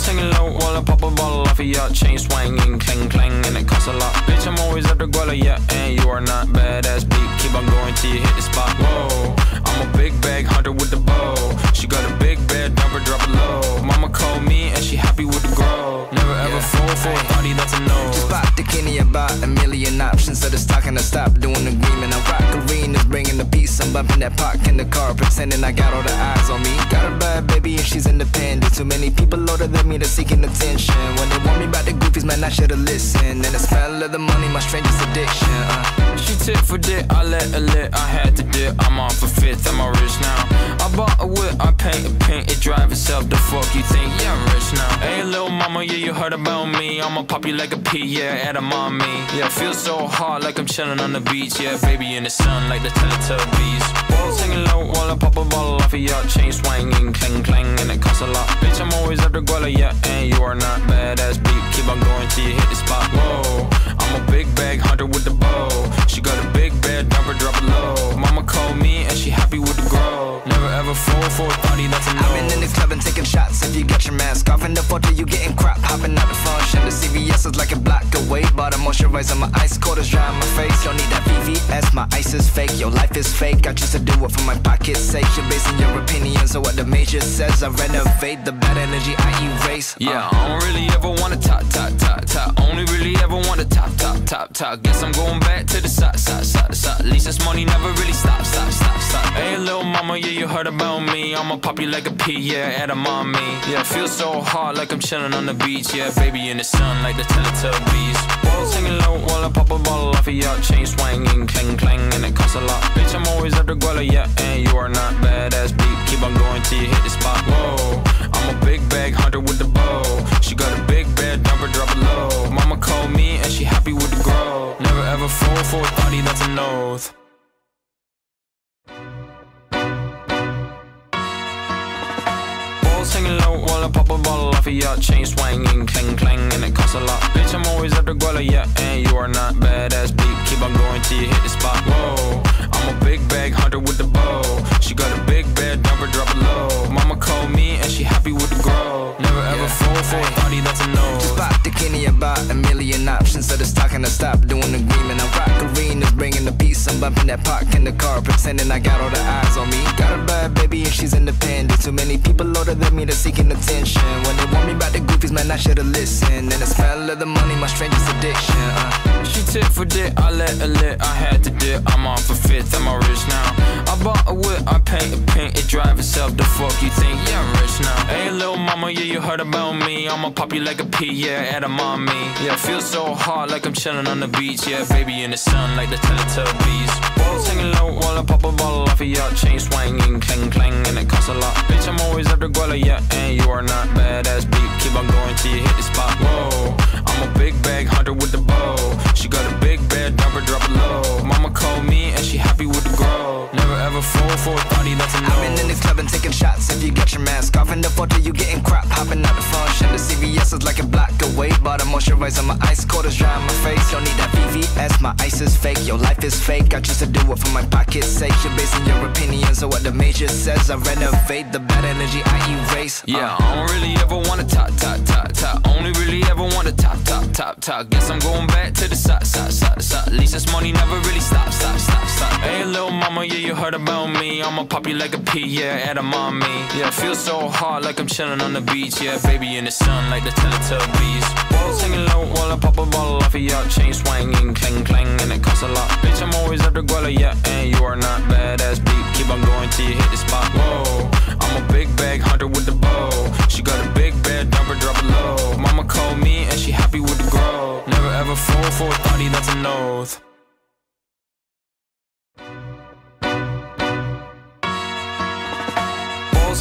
Balls hanging low while I pop a bottle off of your chain swinging, clang clang, and it costs a lot. Bitch, I'm always at the Guala, yeah, and you are not badass beat. Keep on going till you hit the spot. Whoa, I'm a big bag hunter with the bow. She got a big bed, number drop it low. Mama called me and she happy with the grow. Never ever Yeah. fall for a body that's a no. Just bought the Kenny about a million options. So just talking to stop doing agreement. I rock arenas, bringing the peace. I'm bumping that Pac in the car, pretending I got all the eyes on me. Got a bad baby and she's independent. Too many people older than me, they're seeking attention. When they want me about the goofies, man, I should've listened. And the smell of the money, my strangest addiction. Uh. She tit for dick, I let her lit, I had to dip. I'm off for fifth, I'm all rich now. I bought a whip, I paint a paint, it drive itself. The fuck you think? Yeah, I'm rich now. Hey, little mama, yeah, you heard about me. I'ma pop you like a pea, yeah, edamame. Yeah, feel so hot like I'm chilling on the beach. Yeah, baby in the sun like the Teletubbies. Balls hanging low while I pop a bottle off of your chain swinging, clang clang, and it costs a lot. Bitch, I'm always after Guala, yeah, and you are not badass beat. Keep on going till you hit the spot. Whoa, I'm a big bag hunter with the bow. She got a big bed, number drop it low. Mama called me and she happy with the grow. Never ever fall for a party that's a no. I've been in the club and taking shots. If you got your mask off in the photo, you getting crap. Hopping out the function. The CVS is like a block away. Bought a moisturizer, my ice cold is dry on my face. Don't need that VVS, my ice is fake. Your life is fake. I choose to do it for my pocket's sake. You're basing your opinions on what the major says. I renovate the bad energy I erase. Uh, Yeah, I don't really ever wanna top, top, top, top. Only really ever wanna top, top, top, top. Guess I'm going back to the side, side, side, side. At least this money never really stop, stop, stop, stop. Hey, little mama, yeah, you heard about me. I'ma pop you like a pea, yeah, edamame. Yeah, feel so hot like I'm chilling on the beach. Yeah, baby in the sun like the Teletubbies. Balls hanging low while I pop a bottle off of your chain swinging, clang clang, and it costs a lot. Bitch, I'm always after Guala, yeah, and you are not badass Fall for a thotty that's an oath. Balls hanging low while I pop a bottle off of your chain swinging, clang clang, and it costs a lot. Bitch, I'm always at the Guala, yeah, and you are not badass beat. Keep on going till you hit the spot. Whoa, I'm a big bag hunter with the bow. She got a big bed, number drop it low. Mama called me and she happy with the grow. Never ever Yeah. fall for a thotty that's a no. Kenny about a million options. So just talking to stop doing agreement. I rock arenas, bringing the peace. I'm bumping that Pac in the car, pretending I got all the eyes on me. Got a bad baby and she's independent. Too many people older than me, they're seeking attention. When they want me about the goofies, man, I should've listened. And the smell of the money, my strangest addiction. Uh. She tip for dick, I let her lit, I had to dip. I'm off for fifth, I'm rich now. I bought a whip, I paint a paint, it drive itself. The fuck you think? Yeah, I'm rich now. Hey, little mama, yeah, you heard about me. I'ma pop you like a pea, yeah, at a mommy. Yeah, feel so hot like I'm chilling on the beach. Yeah, baby in the sun like the Teletubbies. Balls hanging low while I pop a bottle off of your chain swinging, clang clang, and it costs a lot. Bitch, I'm always after Guala, yeah, and you are not badass beat. Keep on going till you hit the spot. Whoa, I'm a big bag hunter with the bow. She got a big bed, number drop it low. Mama called me and she happy with the girl. Never ever fall for a thotty that's a I've been in no. the club and taking shots. If you got your mask off in the photo, you getting crap. Hopping out the function. The CVS is like a block away. Bought a moisturizer, my ice cold is dry on my face. Don't need that VVS, my ice is fake. Your life is fake. I choose to do it for my pocket's sake. You're basing your opinions on what the major says. I renovate the bad energy I erase. Uh. Yeah, I don't really ever wanna top, top, top, top. Only really ever wanna top, top, top, top. Guess I'm going back to the side, side, side, side. At least this money never really stop, stop, stop, stop. Hey, little mama, yeah, you heard about me. I'ma pop you like a pea, yeah, edamame. Yeah, feel so hot like I'm chilling on the beach. Yeah, baby in the sun like the Teletubbies. Balls hanging low while I pop a bottle off of your chain swinging, clang clang, and it costs a lot. Bitch, I'm always after Guala, yeah, and you are not badass beat. Keep on going till you hit the spot. Whoa, I'm a big bag hunter with the bow. She got a big bed, number drop it low. Mama called me and she happy with the grow. Never ever fall for a thotty that's an oath.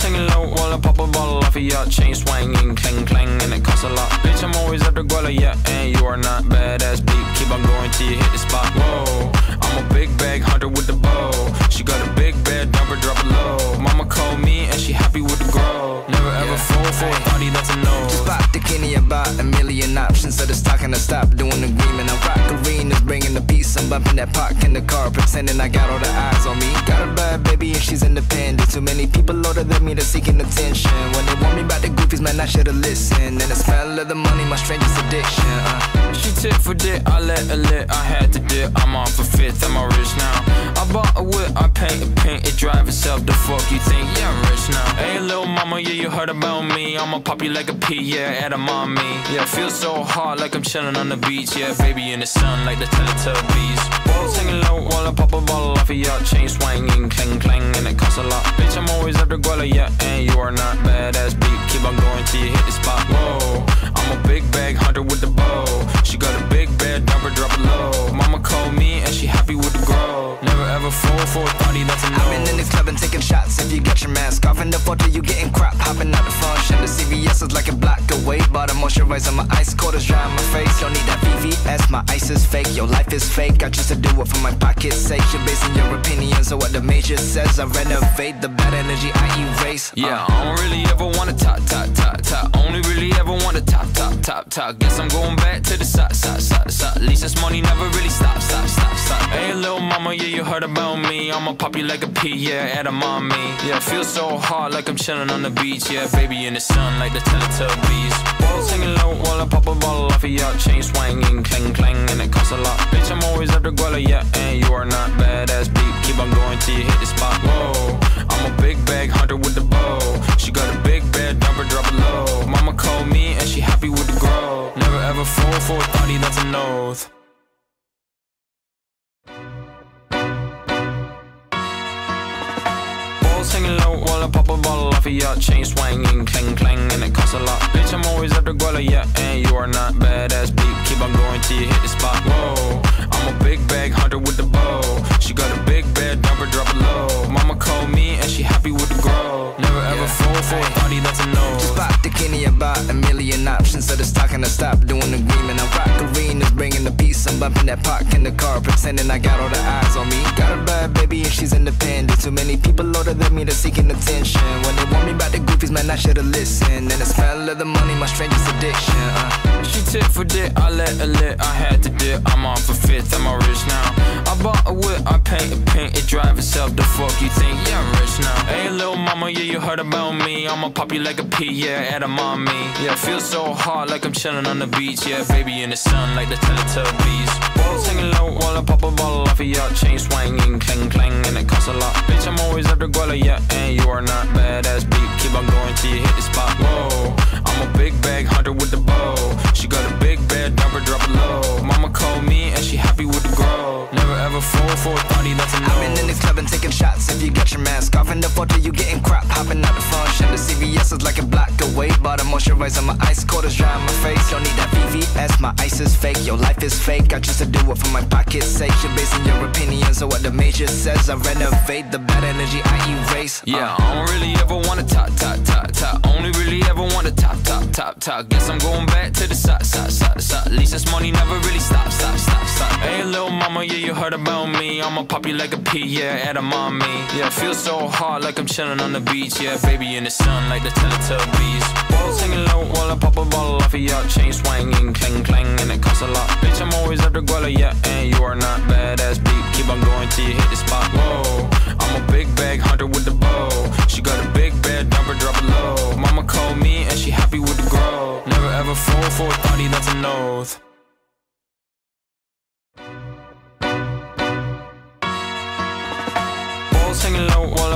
Balls hanging low while I pop a bottle off of your chain swinging, clang clang, and it costs a lot. Bitch, I'm always after Guala, yeah, and you are not badass beat. Keep on going till you hit the spot. Whoa, I'm a big bag hunter with the bow. She got a big bed, number drop it low. Mama called me and she happy with the grow. Never ever Yeah. fall for a thotty that's a no. Just bought the Kenny about a million options. So just talking to stop doing agreement. I rock arenas, bringing the peace. I'm bumping that Pac in the car, pretending I got all the eyes on me. Got a bad baby and she's independent. Too many people older than me, they're seeking attention. When they want me about the goofies, man. man, I should've listened. And the smell of the money, my strangest addiction. Uh. Tip for dick, I let her lit, I had to dip. I'm on for fifth, am I rich now? I bought a whip, I paint a paint, it drive itself. The fuck you think? Yeah, I'm rich now. Hey, little mama, yeah, you heard about me. I'ma pop you like a pea, yeah, edamame. Yeah, feel so hot like I'm chilling on the beach. Yeah, baby in the sun like the Teletubbies. Balls hanging low while I pop a bottle off of your chain swinging, clang clang, and it costs a lot. Bitch, I'm always after Guala, yeah, and you are not badass beat. Keep on going till you hit the spot. Whoa, I'm a big bag hunter with the bow. She got a big bed, her, drop it low. Mama called me and she happy with the grow. Never ever fall for a party that's a no. I've been in this club and taking shots. If you got your mask off in the photo, you getting crap. Hopping out the function. The CVS is like a block away. But I moisturizer my ice cold is dry on my face. Don't need that VVS, my ice is fake. Your life is fake. I choose to do it for my pocket's sake. You're basing your opinions on what the major says. I renovate the bad energy I erase. Uh. Yeah, I don't really ever wanna top, top, top, top. Only really ever wanna top, top, top, top. Guess I'm going back to the side, side, side, side. Least this money never really stop, stop, stop, stop. Hey, little mama, yeah, you heard about me. I'ma pop you like a pea, yeah, edamame. Yeah, feel so hot like I'm chilling on the beach. Yeah, baby in the sun like the Teletubbies. Balls hanging low while I pop a bottle off of your chain swinging, clang clang, and it costs a lot. Bitch, I'm always after Guala, yeah, and you are not badass beat. Keep on going till you hit the spot. Whoa, I'm a big bag hunter with the bow. She got a big ever fall for a thotty, that's an oath. Balls hanging low while I pop a bottle off of your chain swinging, clang clang, and it costs a lot. Bitch, I'm always after Guala, yeah, and you are not badass beat. Keep on going till you hit the spot. Whoa, I'm a big bag hunter with the bow. She got a big bed, dump her, drop it low. Mama called me and she happy with the grow. Never ever fall for a thotty, that's a no. Just bought the Kenny about a million options. So it's talking to stop doing agreement. I rock arenas, bringing the peace. I'm bumping that Pac in the car, pretending I got all the eyes on me. Got a bad baby and she's independent. Too many people older than me, they're seeking attention. When they want me about the goofies, man, I should've listened. And the smell of the money, my strangest addiction. Uh. She tip for dick, I let her lit, I had to dip. I'm on for fifth, am I rich now? I bought a whip, I paint a paint, it drive itself. The fuck you think? Yeah, I'm rich now. Hey, little mama, yeah, you heard about me. I'ma pop you like a pea, yeah, edamame. Yeah, feel so hot like I'm chilling on the beach. Yeah, baby in the sun like the Teletubbies. Balls hanging low while I pop a bottle off of your chain swinging, clang clang, and it costs a lot. Bitch, I'm always after Guala, yeah, and you are not badass beat. Keep on going till you hit the spot. Whoa, I'm a big bag hunter with the bow. She got a big bed, drop her, drop it low. Mama called me and she happy with the grow. Never ever fall for a party that's a I've been in the club and taking shots. If you got your mask off in the photo, you getting crap. Hopping out the function. The CVS is like a block away. But I moisturizer my ice cold is dry on my face. Don't need that VVS, my ice is fake. Your life is fake. I choose to do it for my pocket's sake. You're basing your opinions on what the major says. I renovate the bad energy I erase. Uh. Yeah, I don't really ever wanna top, top, top, top. Only really ever wanna top, top, top, top. Guess I'm going back to the side, side, side, side. At least this money never really stop, stop, stop, stop. Hey, little mama, yeah, you heard about me. I'ma pop you like a pea, yeah, edamame. Yeah, feel so hot like I'm chilling on the beach. Yeah, baby in the sun like the Teletubbies. Balls hanging low while I pop a bottle off of your chain swinging, clang clang, and it costs a lot. Bitch, I'm always after Guala, yeah, and you are not badass beat. Keep on going till you hit the spot. Whoa, I'm a big bag hunter with the bow. She got a big bed, dump her, drop it low. Mama called me and she happy with the grow. Ever fall for a body that's an oath.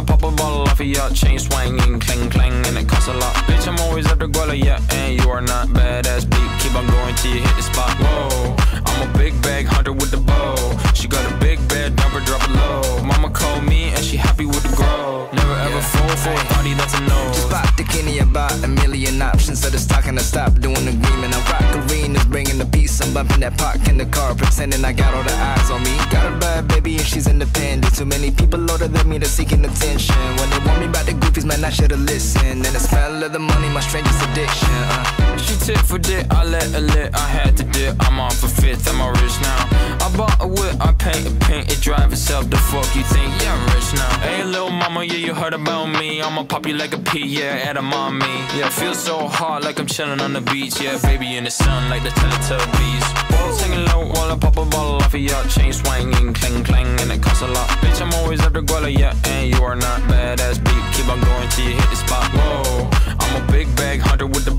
I pop a bottle off of your chain swinging, clang clang, and it costs a lot. Bitch, I'm always at the Guala, yeah, and you are not badass beat. Keep on going till you hit the spot. Whoa, I'm a big bag hunter with the bow. She got a big bed, her, drop it low. Mama called me and she happy with the grow. Never ever fall for a thotty, that's a no. Just bought the Kenny about a million options. So it's talking to stop doing the agreement. I rock arenas, bringing the peace. I'm bumping that Pac in the car, pretending I got all the eyes on me. Got a bad baby and she's independent. Too many people older than me, they're seeking attention. When they want me about the goofies, man, I should've listened. And the smell of the money, my strangest addiction. Uh. She tip for dick, I let her lit, I had to dip. I'm on for fifth, am I rich now? I bought a whip, I paint a paint, it drive itself. The fuck you think? Yeah, I'm rich now. Hey, little mama, yeah, you heard about me. I'ma pop you like a pea, yeah, edamame. Yeah, feel so hot like I'm chilling on the beach. Yeah, baby in the sun like the Teletubbies. Balls hanging low while I pop a bottle off of your chain swinging, clang clang, and it costs a lot. Bitch, I'm always after Guala, yeah, and you are not badass beat. Keep on going till you hit the spot. Whoa, I'm a big bag hunter with the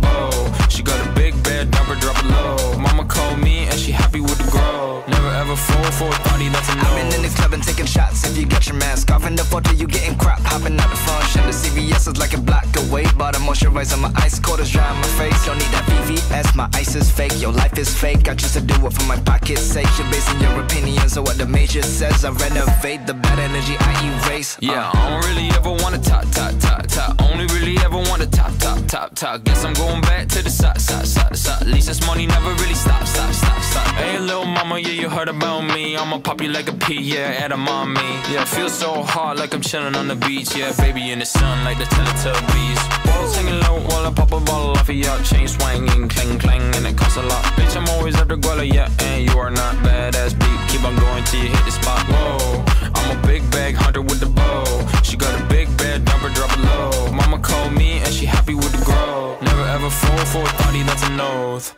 a number, drop low. Mama called me and she happy with the grow. Never ever fall for a party that's a no. I've been in the club and taking shots. If you got your mask off in the photo, you getting crap. Hopping out the front, shut the CVS is like a block away. Bought a moisturizer, my ice cold is dry on my face. Don't need that VVS, my ice is fake. Your life is fake. I choose to do it for my pocket's sake. You're basing your opinions on what the major says. I renovate the bad energy I erase. Uh. Yeah, I don't really ever wanna talk, talk, talk, talk. Only really ever wanna top, top, top, talk. Guess I'm going back to the side, side, side, side. At least this money never really stops, stop, stop, stop. Hey, little mama, yeah, you heard about me. I'ma pop you like a pea, yeah, edamame. Yeah, it feels so hot like I'm chilling on the beach. Yeah, baby in the sun like the Teletubbies. Balls hanging low while I pop a bottle off of your chain swinging, clang, clang, and it costs a lot. Bitch, I'm always at the guala, yeah, and you are not badass beat. Keep on going till you hit the spot. Whoa, I'm a big bag hunter with the bow. She got a big called me and she happy with the grow. Never ever fall for a thotty, that's an oath.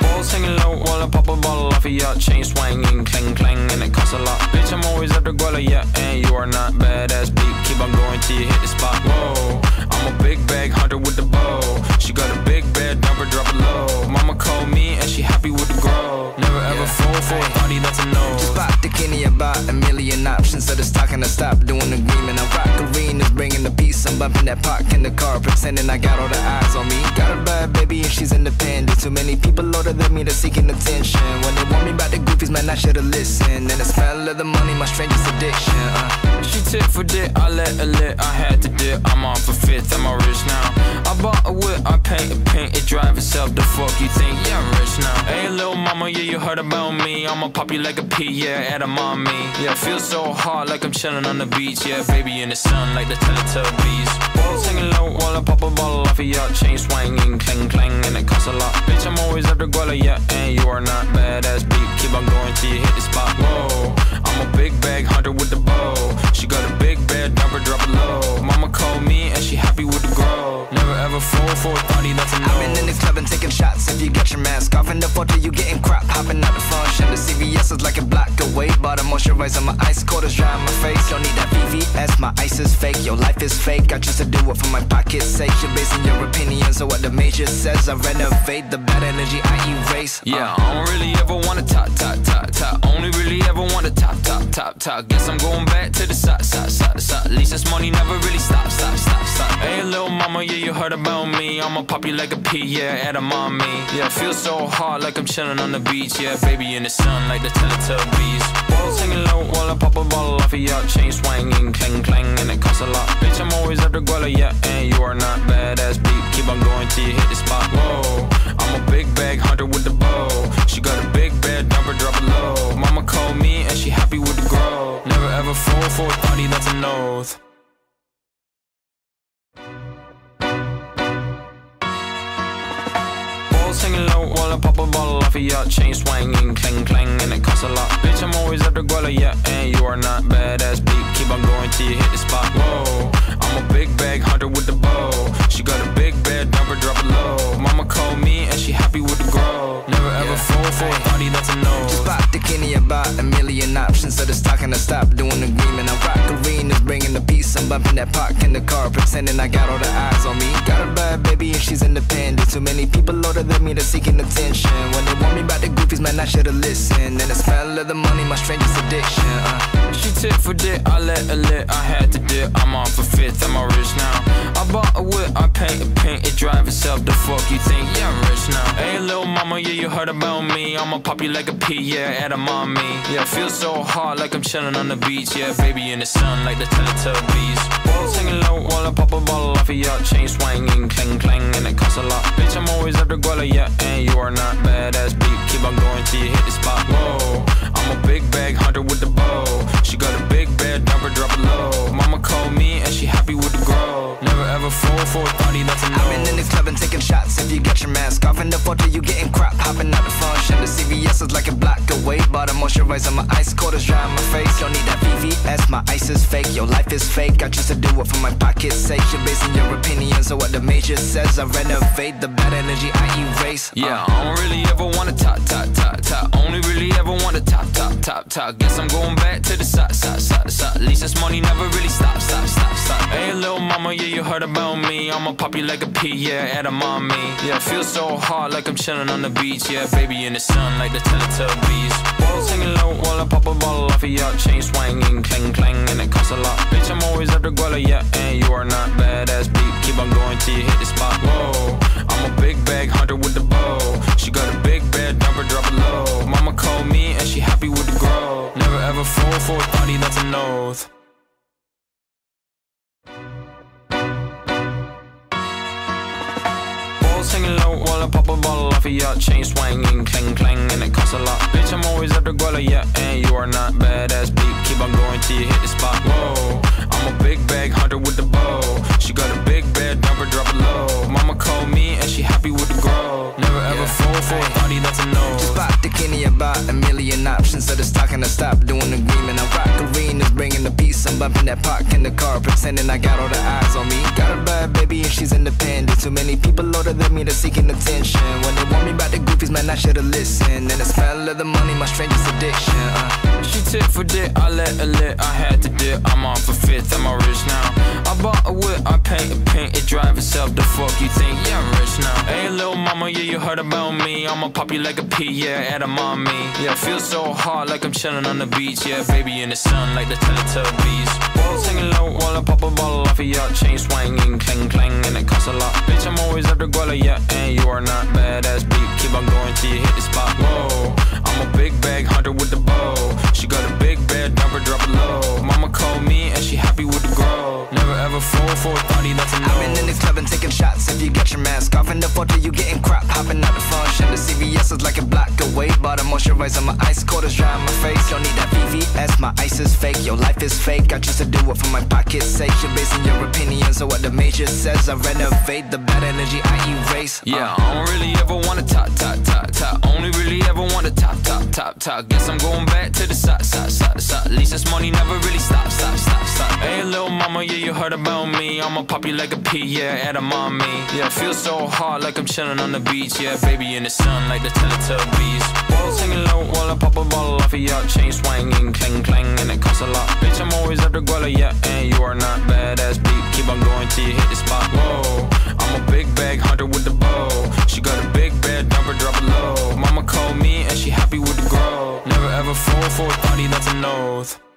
Balls hanging low while I pop a bottle off of your chain swinging, clang clang, and it costs a lot. Bitch, I'm always at the guala, yeah, and you are not badass beat. Keep on going till you hit the spot. Whoa, I'm a big bag hunter with the bow. She got a big bed, number drop it low. Mama called me and she happy with the grow. Never ever fall for a thotty, that's a no. Just the Kenny about a million options. So it's talking to stop doing the agreement. I rock arenas, bringing the peace. I'm bumping that Pac in the car, pretending I got all the eyes on me. Got a bad baby and she's independent. Too many people older than me, they're seeking attention. When they want me about the goofies, man, I should've listened. And the smell of the money, my strangest addiction. Uh. She tit for dick, I let her lit, I had to dip. I'm on for fifth, I'm all rich now. Bought a whip, I paint a paint, it drive itself. The fuck you think? Yeah, I'm rich now. Hey, little mama, yeah, you heard about me. I'ma pop you like a pea, yeah, edamame. Yeah, feel so hot like I'm chilling on the beach. Yeah, baby in the sun like the Teletubbies. Balls hanging low while I pop a bottle off of your chain swinging, clang clang, and it costs a lot. Bitch, I'm always the guala, yeah, and you are not badass beat. Keep on going till you hit the spot. Whoa, I'm a big bag hunter with the bow. She got a big bed, number drop it low. Mama called me and she happy with the grow. Never ever fall for a thotty, that's a I've been in no. the club and taking shots. If you got your mask off in the photo, you getting crap. Hopping out the front, function. The CVS is like a block away. But I'm moisturizing my ice cold is dry on my face. Don't need that VVS. My ice is fake. Your life is fake. I choose to do it for my pocket's sake. You're basing your opinions on what the major says. I renovate the bad energy I erase. Uh. Yeah, I don't really ever wanna top, top, top, top. Only really ever wanna top, top, top, top. Guess I'm going back to the side, side, side, side. At least this money never really stops, stop, stop, stop. Hey, little mama, yeah, you heard about me. I'ma pop you like a pea, yeah, edamame. Yeah, it feels so hot like I'm chilling on the beach. Yeah, baby in the sun like the Teletubbies. Balls hanging low while I pop a bottle off of your chain swinging, clang clang, and it costs a lot. Bitch, I'm always the guala, yeah, and you are not badass beat. Keep on going till you hit the spot. Whoa, I'm a big bag hunter with the bow. She got a big bed, number drop it low. Mama called me and she happy with the grow. Never ever fall for a thotty, that's an oath. Pop a bottle off of your chain swinging, clang clang, and it costs a lot. Bitch, I'm always at the guala, yeah, and you are not badass beat. Keep on going till you hit the spot. Whoa, I'm a big bag hunter with the bow. She got a big bed, number drop it low. Mama called me and she happy with the grow. Never ever fall a thotty, that's a no. Just pop the Kenny about a million options. So it's talking to stop doing the agreement. I rock arenas, bringing the peace. I'm bumping that Pac in the car, pretending I got all the eyes on me. Got a bad baby and she's independent. Too many people older than me, they're seeking attention. When they want me about the goofies, man, I should've listened. And the smell of the money, my strangest addiction. Uh. She tit for dick, I let her lit, I had to dip. I'm on for fifth, I'm rich now. I bought a whip, I paint a paint, it drive itself. The fuck you think? Yeah, I'm rich now. Hey, little mama, yeah, you heard about me. I'ma pop you like a pea, yeah, edamame. Yeah, feel so hot like I'm chilling on the beach. Yeah, baby in the sun like the Teletubbies. Balls hanging low while I pop a bottle off of your chain swinging, clang clang, and it costs a lot. Bitch, I'm always at the guala, yeah, and you are not badass beat. Keep on going till you hit the spot. Whoa, I'm a big bag hunter with the bow. She got a big bed, number drop it low. Mama called me and she happy with the grow. Never ever fall for a thotty, that's a I've been in no. the club and taking shots. If you got your mask off in the photo, you getting crap. Hopping out the function. The CVS is like a block away. But I'm moisturizer, my ice cold is dry on my face. Don't need that VVS, my ice is fake. Your life is fake. I choose to do it for my pocket's sake. You're basing your opinions on what the major says. I renovate the bad energy I erase. Uh. Yeah, I don't really ever wanna top, top, top, top. Only really ever wanna top, top, top, top. Guess I'm going back to the side, side, side, side. At least this money never really stop, stop, stop, stop. Hey, little mama, yeah, you heard about me. I'ma pop you like a pea, yeah, edamame. Yeah, feel so hot like I'm chilling on the beach. Yeah, baby in the sun like the Teletubbies. Balls hanging low while I pop a bottle off of your chain swinging, clang, clang, and it costs a lot. Bitch, I'm always at the guala, yeah, and you are not badass beat. Keep on going till you hit the spot. Whoa, I'm a big bag hunter with the bow. She got a big bed, number drop it low. Mama called me and she happy with the grow. Never ever fall for a thotty, that's an oath. Balls hanging low while I pop a bottle off of your chain swinging, clang clang, and it costs a lot. Bitch, I'm always at the guala, yeah, and you are not badass beat. Keep on going till you hit the spot. Whoa, I'm a big bag hunter with the bow. She got a big bed, number drop it low. Mama called me and she happy with the grow. Never ever Yeah. fall for a thotty, that's a no. Just bought the Kenny about a million options. So just talking to stop doing the agreement. I rock arenas, bringing the peace. I'm bumping that Pac in the car, pretending I got all the eyes on me. Got a bad baby and she's independent. Too many people older than me that's seeking attention. When they want me about the goofies, man, I should've listened. And the smell of the money, my strangest addiction. Uh. She tip for dick, I let her lit, I had to dip. I'm on for fifth, I'm rich now. I bought a whip, I paint a paint, it drive itself. The fuck you think? Yeah, I'm rich now. Hey, little mama, yeah, you heard about me. I'ma pop you like a pea, yeah, edamame. Yeah, feel so hot like I'm chilling on the beach. Yeah, baby in the sun like the Teletubbies. Balls hanging low while I pop a bottle off of your chain swinging, clang clang, and it costs a lot. Bitch, I'm always the guala, yeah, and you are not badass beat. Keep on going till you hit the spot. Whoa, I'm a big bag hunter with the bow. She got a big bed, number drop it low. Mama called me and she happy with the grow. Never ever fall for a thotty, that's a I've been in no. the club and taking shots. If you got your mask off in the photo, you getting crap. Hopping out the function. The CVS is like a block away. Bought a moisturizer, my ice cold is dry on my face. Don't need that VVS, my ice is fake. Your life is fake. I choose to do it for my pocket's sake. You're basing your opinions on what the major says. I renovate the bad energy I erase. Uh. Yeah, I don't really ever wanna top, top, top, top. Only really ever wanna top, top, top, top. Guess I'm going back to the side, side, side, side. At least this money never really stop, stop, stop, stop. Hey, little mama, yeah, you heard about me. I'ma pop you like a pea, yeah, edamame. Yeah, feel so hot like I'm chilling on the beach. Yeah, baby in the sun like the Teletubbies. Balls hanging low while I pop a bottle off of your chain swinging, clang clang, and it costs a lot. Bitch, I'm always at the guala, yeah, and you are not badass beat. Keep on going till you hit the spot. Whoa, I'm a big bag hunter with the bow. She got a big bed, number drop it low. Mama called me and she happy with the grow. Never ever fall for a party that's an oath.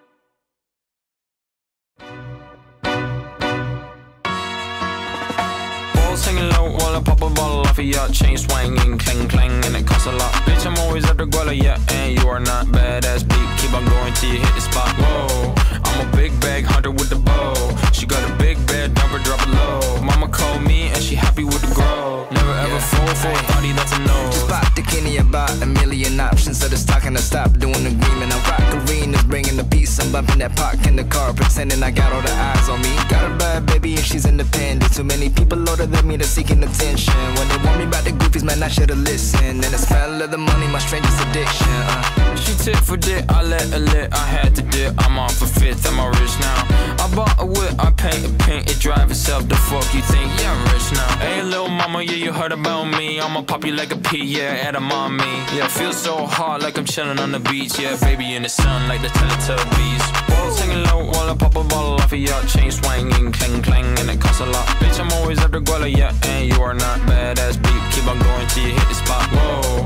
Balls hanging low while I pop a bottle off of your chain swinging, clang clang, and it costs a lot. Bitch, I'm always at the guala, yeah, and you are not badass beat. Keep on going till you hit the spot. Whoa, I'm a big bag hunter with the bow. She got a big bed, number drop it low. Mama called me and she happy with the grow. A thotty, that's a no. Just bought the Kenny about a million options. So just talking to stop doing the agreement. I rock arenas, bringing the peace. I'm bumping that Pac in the car, pretending I got all the eyes on me. Got a bad baby and she's independent. Too many people older than me that's seeking attention. When they want me about the goofies, man, I should've listened. And the smell of the money, my strangest addiction. Uh. She tit for dick, I let her lit, I had to dip. I'm on for fifth, I'm all rich now. Bought a whip, I paint a paint, it drive itself. The fuck you think? Yeah, I'm rich now. Hey, little mama, yeah, you heard about me. I'ma pop you like a pea, yeah, edamame. Yeah, feel so hot like I'm chilling on the beach. Yeah, baby in the sun like the Teletubbies. Balls hanging low while I pop a bottle off of your chain swinging, clang clang, and it costs a lot. Bitch, I'm always at the guala, yeah, and you are not badass beat. Keep on going till you hit the spot. Whoa,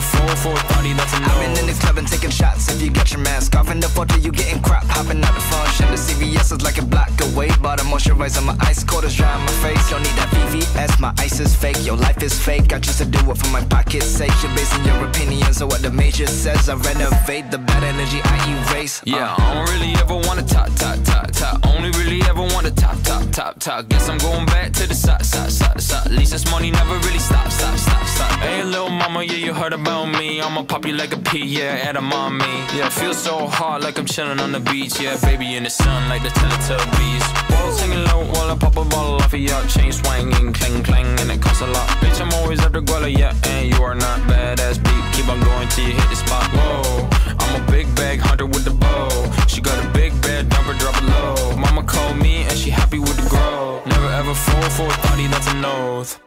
grow. Never ever fall for a thotty, that's a I've been in no. the club and taking shots. If you got your mask off in the photo, you getting crap. Hopping out the function. The CVS is like a block away. Bought a moisturizer, my ice cold is dry on my face. Don't need that VVS, my ice is fake. Your life is fake. I choose to do it for my pocket's sake. You're basing your opinions on what the major says. I renovate the bad energy I erase. Uh. Yeah, I don't really ever wanna top, top, top, top. Only really ever wanna top, top, top, top. Guess I'm going back to the side, side, side, side. At least this money never really stops, stop, stop, stop. Hey, little mama, yeah, you heard about me. I'ma pop you like a pea, yeah, edamame. Yeah, feel so hot like I'm chilling on the beach. Yeah, baby in the sun like the Teletubbies. Balls hanging low while I pop a bottle off of your chain swinging, clang clang, and it costs a lot. Bitch, I'm always the guala, yeah, and you are not badass beat. Keep on going till you hit the spot. Whoa, I'm a big bag hunter with the bow. She got a big bed, number drop it low. Mama called me and she happy with the grow. Never ever fall for a thotty, that's an oath.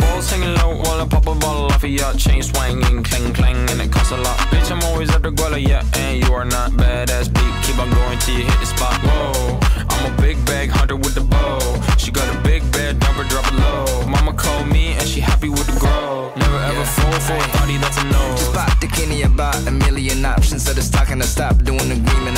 Balls hanging low while I pop a bottle off of your chain swinging, clang clang, and it costs a lot. Bitch, I'm always at the guala, yeah, and you are not badass beat. Keep on going till you hit the spot. Whoa, I'm a big bag hunter with the bow. She got a big bed, for a that's a no. Just bought the Kenny about a million options. So it's talking to stop doing agreement.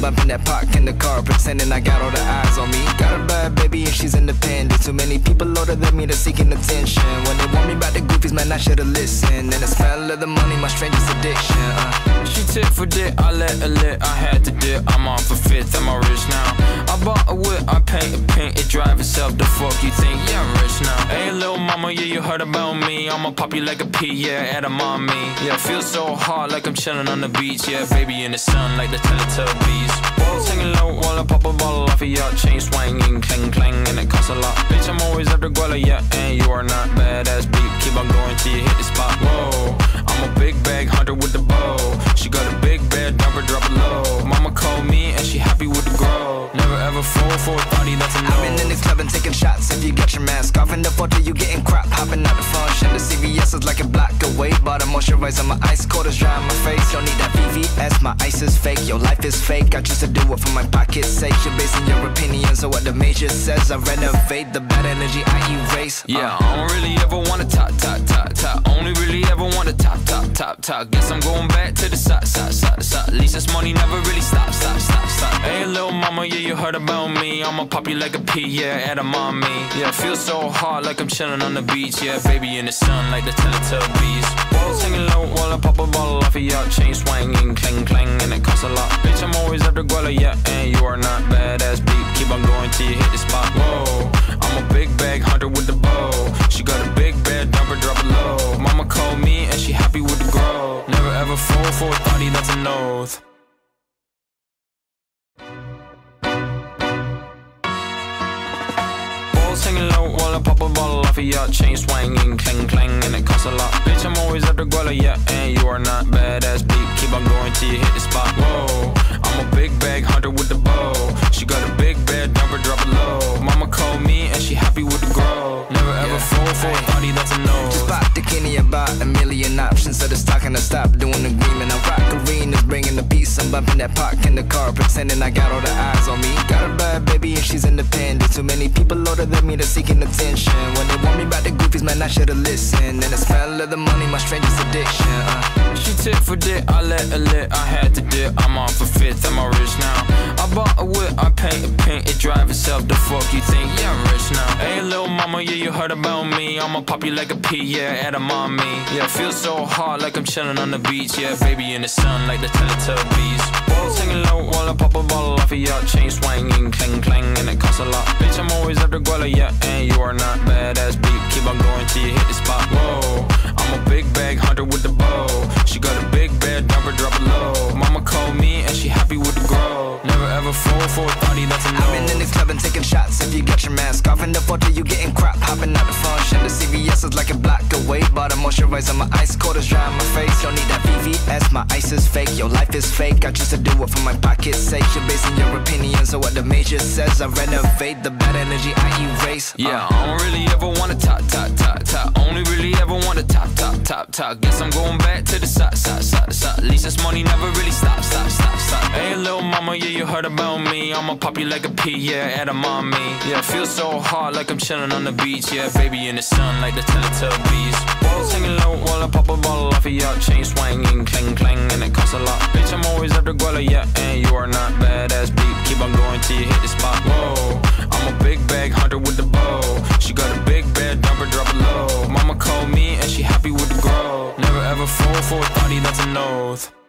Bumping that Pac in the car, pretending I got all the eyes on me. Got a bad baby and she's independent. Too many people older than me that's seeking attention. When they want me about the goofies, man, I should've listened. And the smell of the money, my strangest addiction. Uh. She tip for dick, I let her lit, I had to dip. I'm on for fifth, I'm rich now. I bought a whip, I paint a paint, it drive itself. The fuck you think? Yeah, I'm rich now. Hey, little mama, yeah, you heard about me. I'ma pop you like a pea, yeah, edamame. Yeah, feel so hot like I'm chilling on the beach. Yeah, baby in the sun like the Teletubbies. Balls hanging low while I pop a bottle off of your chain swinging, clang clang, and it costs a lot. Bitch, I'm always the guala, yeah, and you are not badass beat. Keep on going till you hit the spot. Whoa, I'm a big bag hunter with the bow. She got a big bed, number drop it low. Mama called me and she happy with the grow. Never ever fall for a party that's a I've been in no. the club and taking shots. If you got your mask off in the photo, you getting crap. Hopping out the function. The CVS is like a block away. Bought a moisturizer, my ice cold is dry on my face. Don't need that VVS, my ice is fake. Your life is fake. I choose to do it for my pocket's sake. You're basing your opinions on what the major says. I renovate the bad energy I erase. Uh, Yeah, I don't really ever wanna top, top, top, top. Only really ever wanna top, top, top, top. Guess I'm going back to the side, side, side, side. At least this money never really stop, stop, stop, stop. Hey, little mama, yeah, you heard about me. I'ma pop you like a pea, yeah, edamame. Yeah, feel so hot like I'm chilling on the beach. Yeah, baby in the sun like the Teletubbies. Balls hanging low while I pop a bottle off of your chain swinging, clang clang, and it costs a lot. Bitch, I'm always at the guala, yeah, and you are not badass beat. Keep on going till you hit the spot. Whoa, I'm a big bag hunter with the bow. She got a big bed, number drop it low. Mama called me and she happy with the grow. Never ever fall for a thotty, that's an oath. Balls hanging low while I pop a bottle off of your chain swinging, clang clang, and it costs a lot. Bitch, I'm always at the guala, yeah, and you are not badass beat. Keep on going till you hit the spot. Whoa, I'm a big bag hunter with the bow. She got a that Pac in the car, pretending I got all the eyes on me. Got a bad baby and she's independent. Too many people older than me that's seeking attention. When they want me about the goofies, man, I should've listened. And the smell of the money, my strangest addiction. Uh. Tip for dick, I let her lit, I had to dip. I'm on for fifth, I'm all rich now. I bought a whip, I paint a paint, it drive itself. The fuck you think? Yeah, I'm rich now. Hey, little mama, yeah, you heard about me. I'ma pop you like a pea, yeah, edamame. Yeah, feel so hot like I'm chilling on the beach. Yeah, baby in the sun like the Teletubbies. Balls hanging low while I pop a bottle off of your chain swinging, clang clang, and it costs a lot. Bitch, I'm always at the guala, yeah, and you are not badass beat. Keep on going till you hit the spot. Whoa, I'm a big bag hunter with the bow. She got a big bed, number drop it low. Mama called me and she happy with the grow. Never ever fall for a thotty, that's a I've been in no. the club and taking shots. If you got your mask off in the photo, you getting crap. Hopping out the front, function. The CVS is like a block away. Bought a moisturizer, my ice cold is dry on my face. Don't need that VVS, my ice is fake. Your life is fake. I choose to do it for my pocket's sake. You're basing your opinions on what the major says. I renovate the bad energy I erase. Uh. Yeah, I don't really ever wanna top, top, top, top. Only really ever wanna top, top, top, top. Guess I'm going back to the side, side, side, side. At least this money never really stop, stop, stop, stop. Hey, little mama, yeah, you heard about me. I'ma pop you like a pea, yeah, edamame. Yeah, feel so hot like I'm chilling on the beach. Yeah, baby in the sun like the Teletubbies. Balls hanging low while I pop a bottle off of your chain swinging, clang clang, and it costs a lot. Bitch, I'm always the guala, yeah, and you are not badass beat. Keep on going till you hit the spot. Whoa, I'm a big bag hunter with the bow. She got a big bed, number drop it low. Mama called me and she happy with the grow. Never ever fall for a thotty, that's an oath.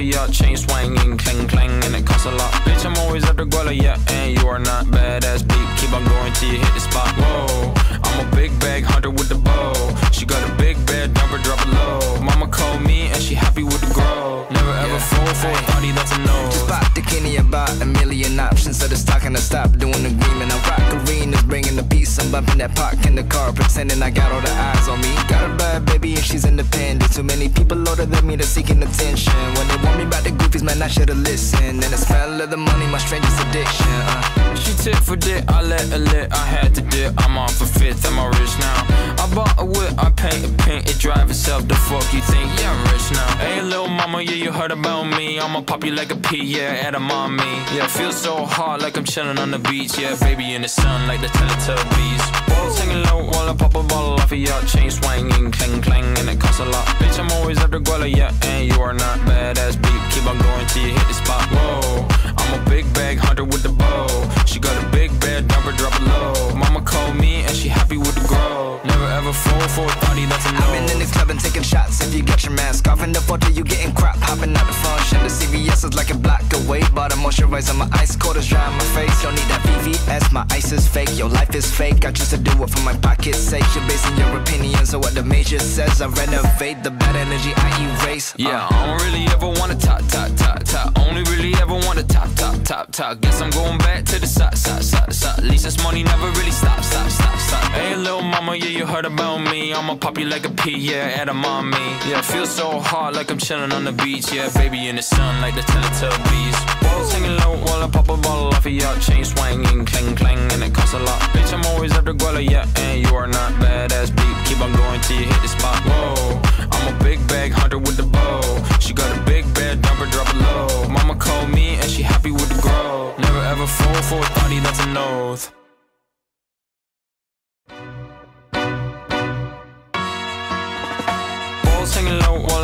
Off chain swinging, clang clang, and it costs a lot. Bitch, I'm always at the guala, yeah, and you are not badass beat. Keep on going till you hit the spot. Whoa, I'm a big bag hunter with the bow. She got a big bed, her, drop it low. Mama called me and she happy with the grow. Yeah. for a thotty that's a no. Just pop the Kenny about a million options. So it's talking to stop doing the agreement. I rock arenas, bringing the peace. I'm bumping that Pac in the car, pretending I got all the eyes on me. Got a bad baby and she's independent. Too many people older than me, they're seeking attention. When they want me about the goofies, man, I should've listened. And the smell of the money, my strangest addiction. Uh. She tip for dick, I let her lit, I had to dip. I'm on for fifth, am I rich now? I bought a whip, I paint a paint, it drive itself. The fuck you think? Yeah, I'm rich now. Hey, little mama, yeah, you heard about me. I'ma pop you like a pea, yeah, edamame. Yeah, feel so hot like I'm chilling on the beach. Yeah, baby in the sun like the Teletubbies. Balls hanging low while I pop a bottle off of your chain swinging, clang clang, and it costs a lot. Bitch, I'm always the guala, yeah, and you are not badass beat. Keep on going till you hit the spot. Whoa, I'm a big bag hunter with the bow. She got a big bed, her, drop it low. Mama called me and she happy with the grow. Never ever fall for a thotty that's a no. I've been in this club and taking shots. If you get your mask off in the photo, you getting crap. Hopping out the front, function. The CVS is like a block away. But I moisturize on my ice cold is dry on my face. Don't need that VVS. My ice is fake. Your life is fake. I choose to do it for my pocket's sake. You're basing your opinions on what the major says. I renovate the bad energy I erase. Uh, Yeah, I don't really ever wanna top, top, top, top. Only really ever wanna top, top, top, top. Guess I'm going back to the side, side, side, side. At least this money never really stop, stop, stop, stop. Hey, little mama, yeah, you heard about me. I'ma pop you like a pea, yeah, edamame. Yeah, feel so hot like I'm chilling on the beach. Yeah, baby in the sun like the Teletubbies. Balls hanging low while I pop a bottle off of your chain swinging, clang clang, and it costs a lot. Bitch, I'm always the guala, yeah, and you are not badass beat. Keep on going till you hit the spot. Whoa, I'm a big bag hunter with the bow. She got a big bed, dump her, drop it low. Mama called me and she happy with the grow. Never ever fall for a thotty that's an oath.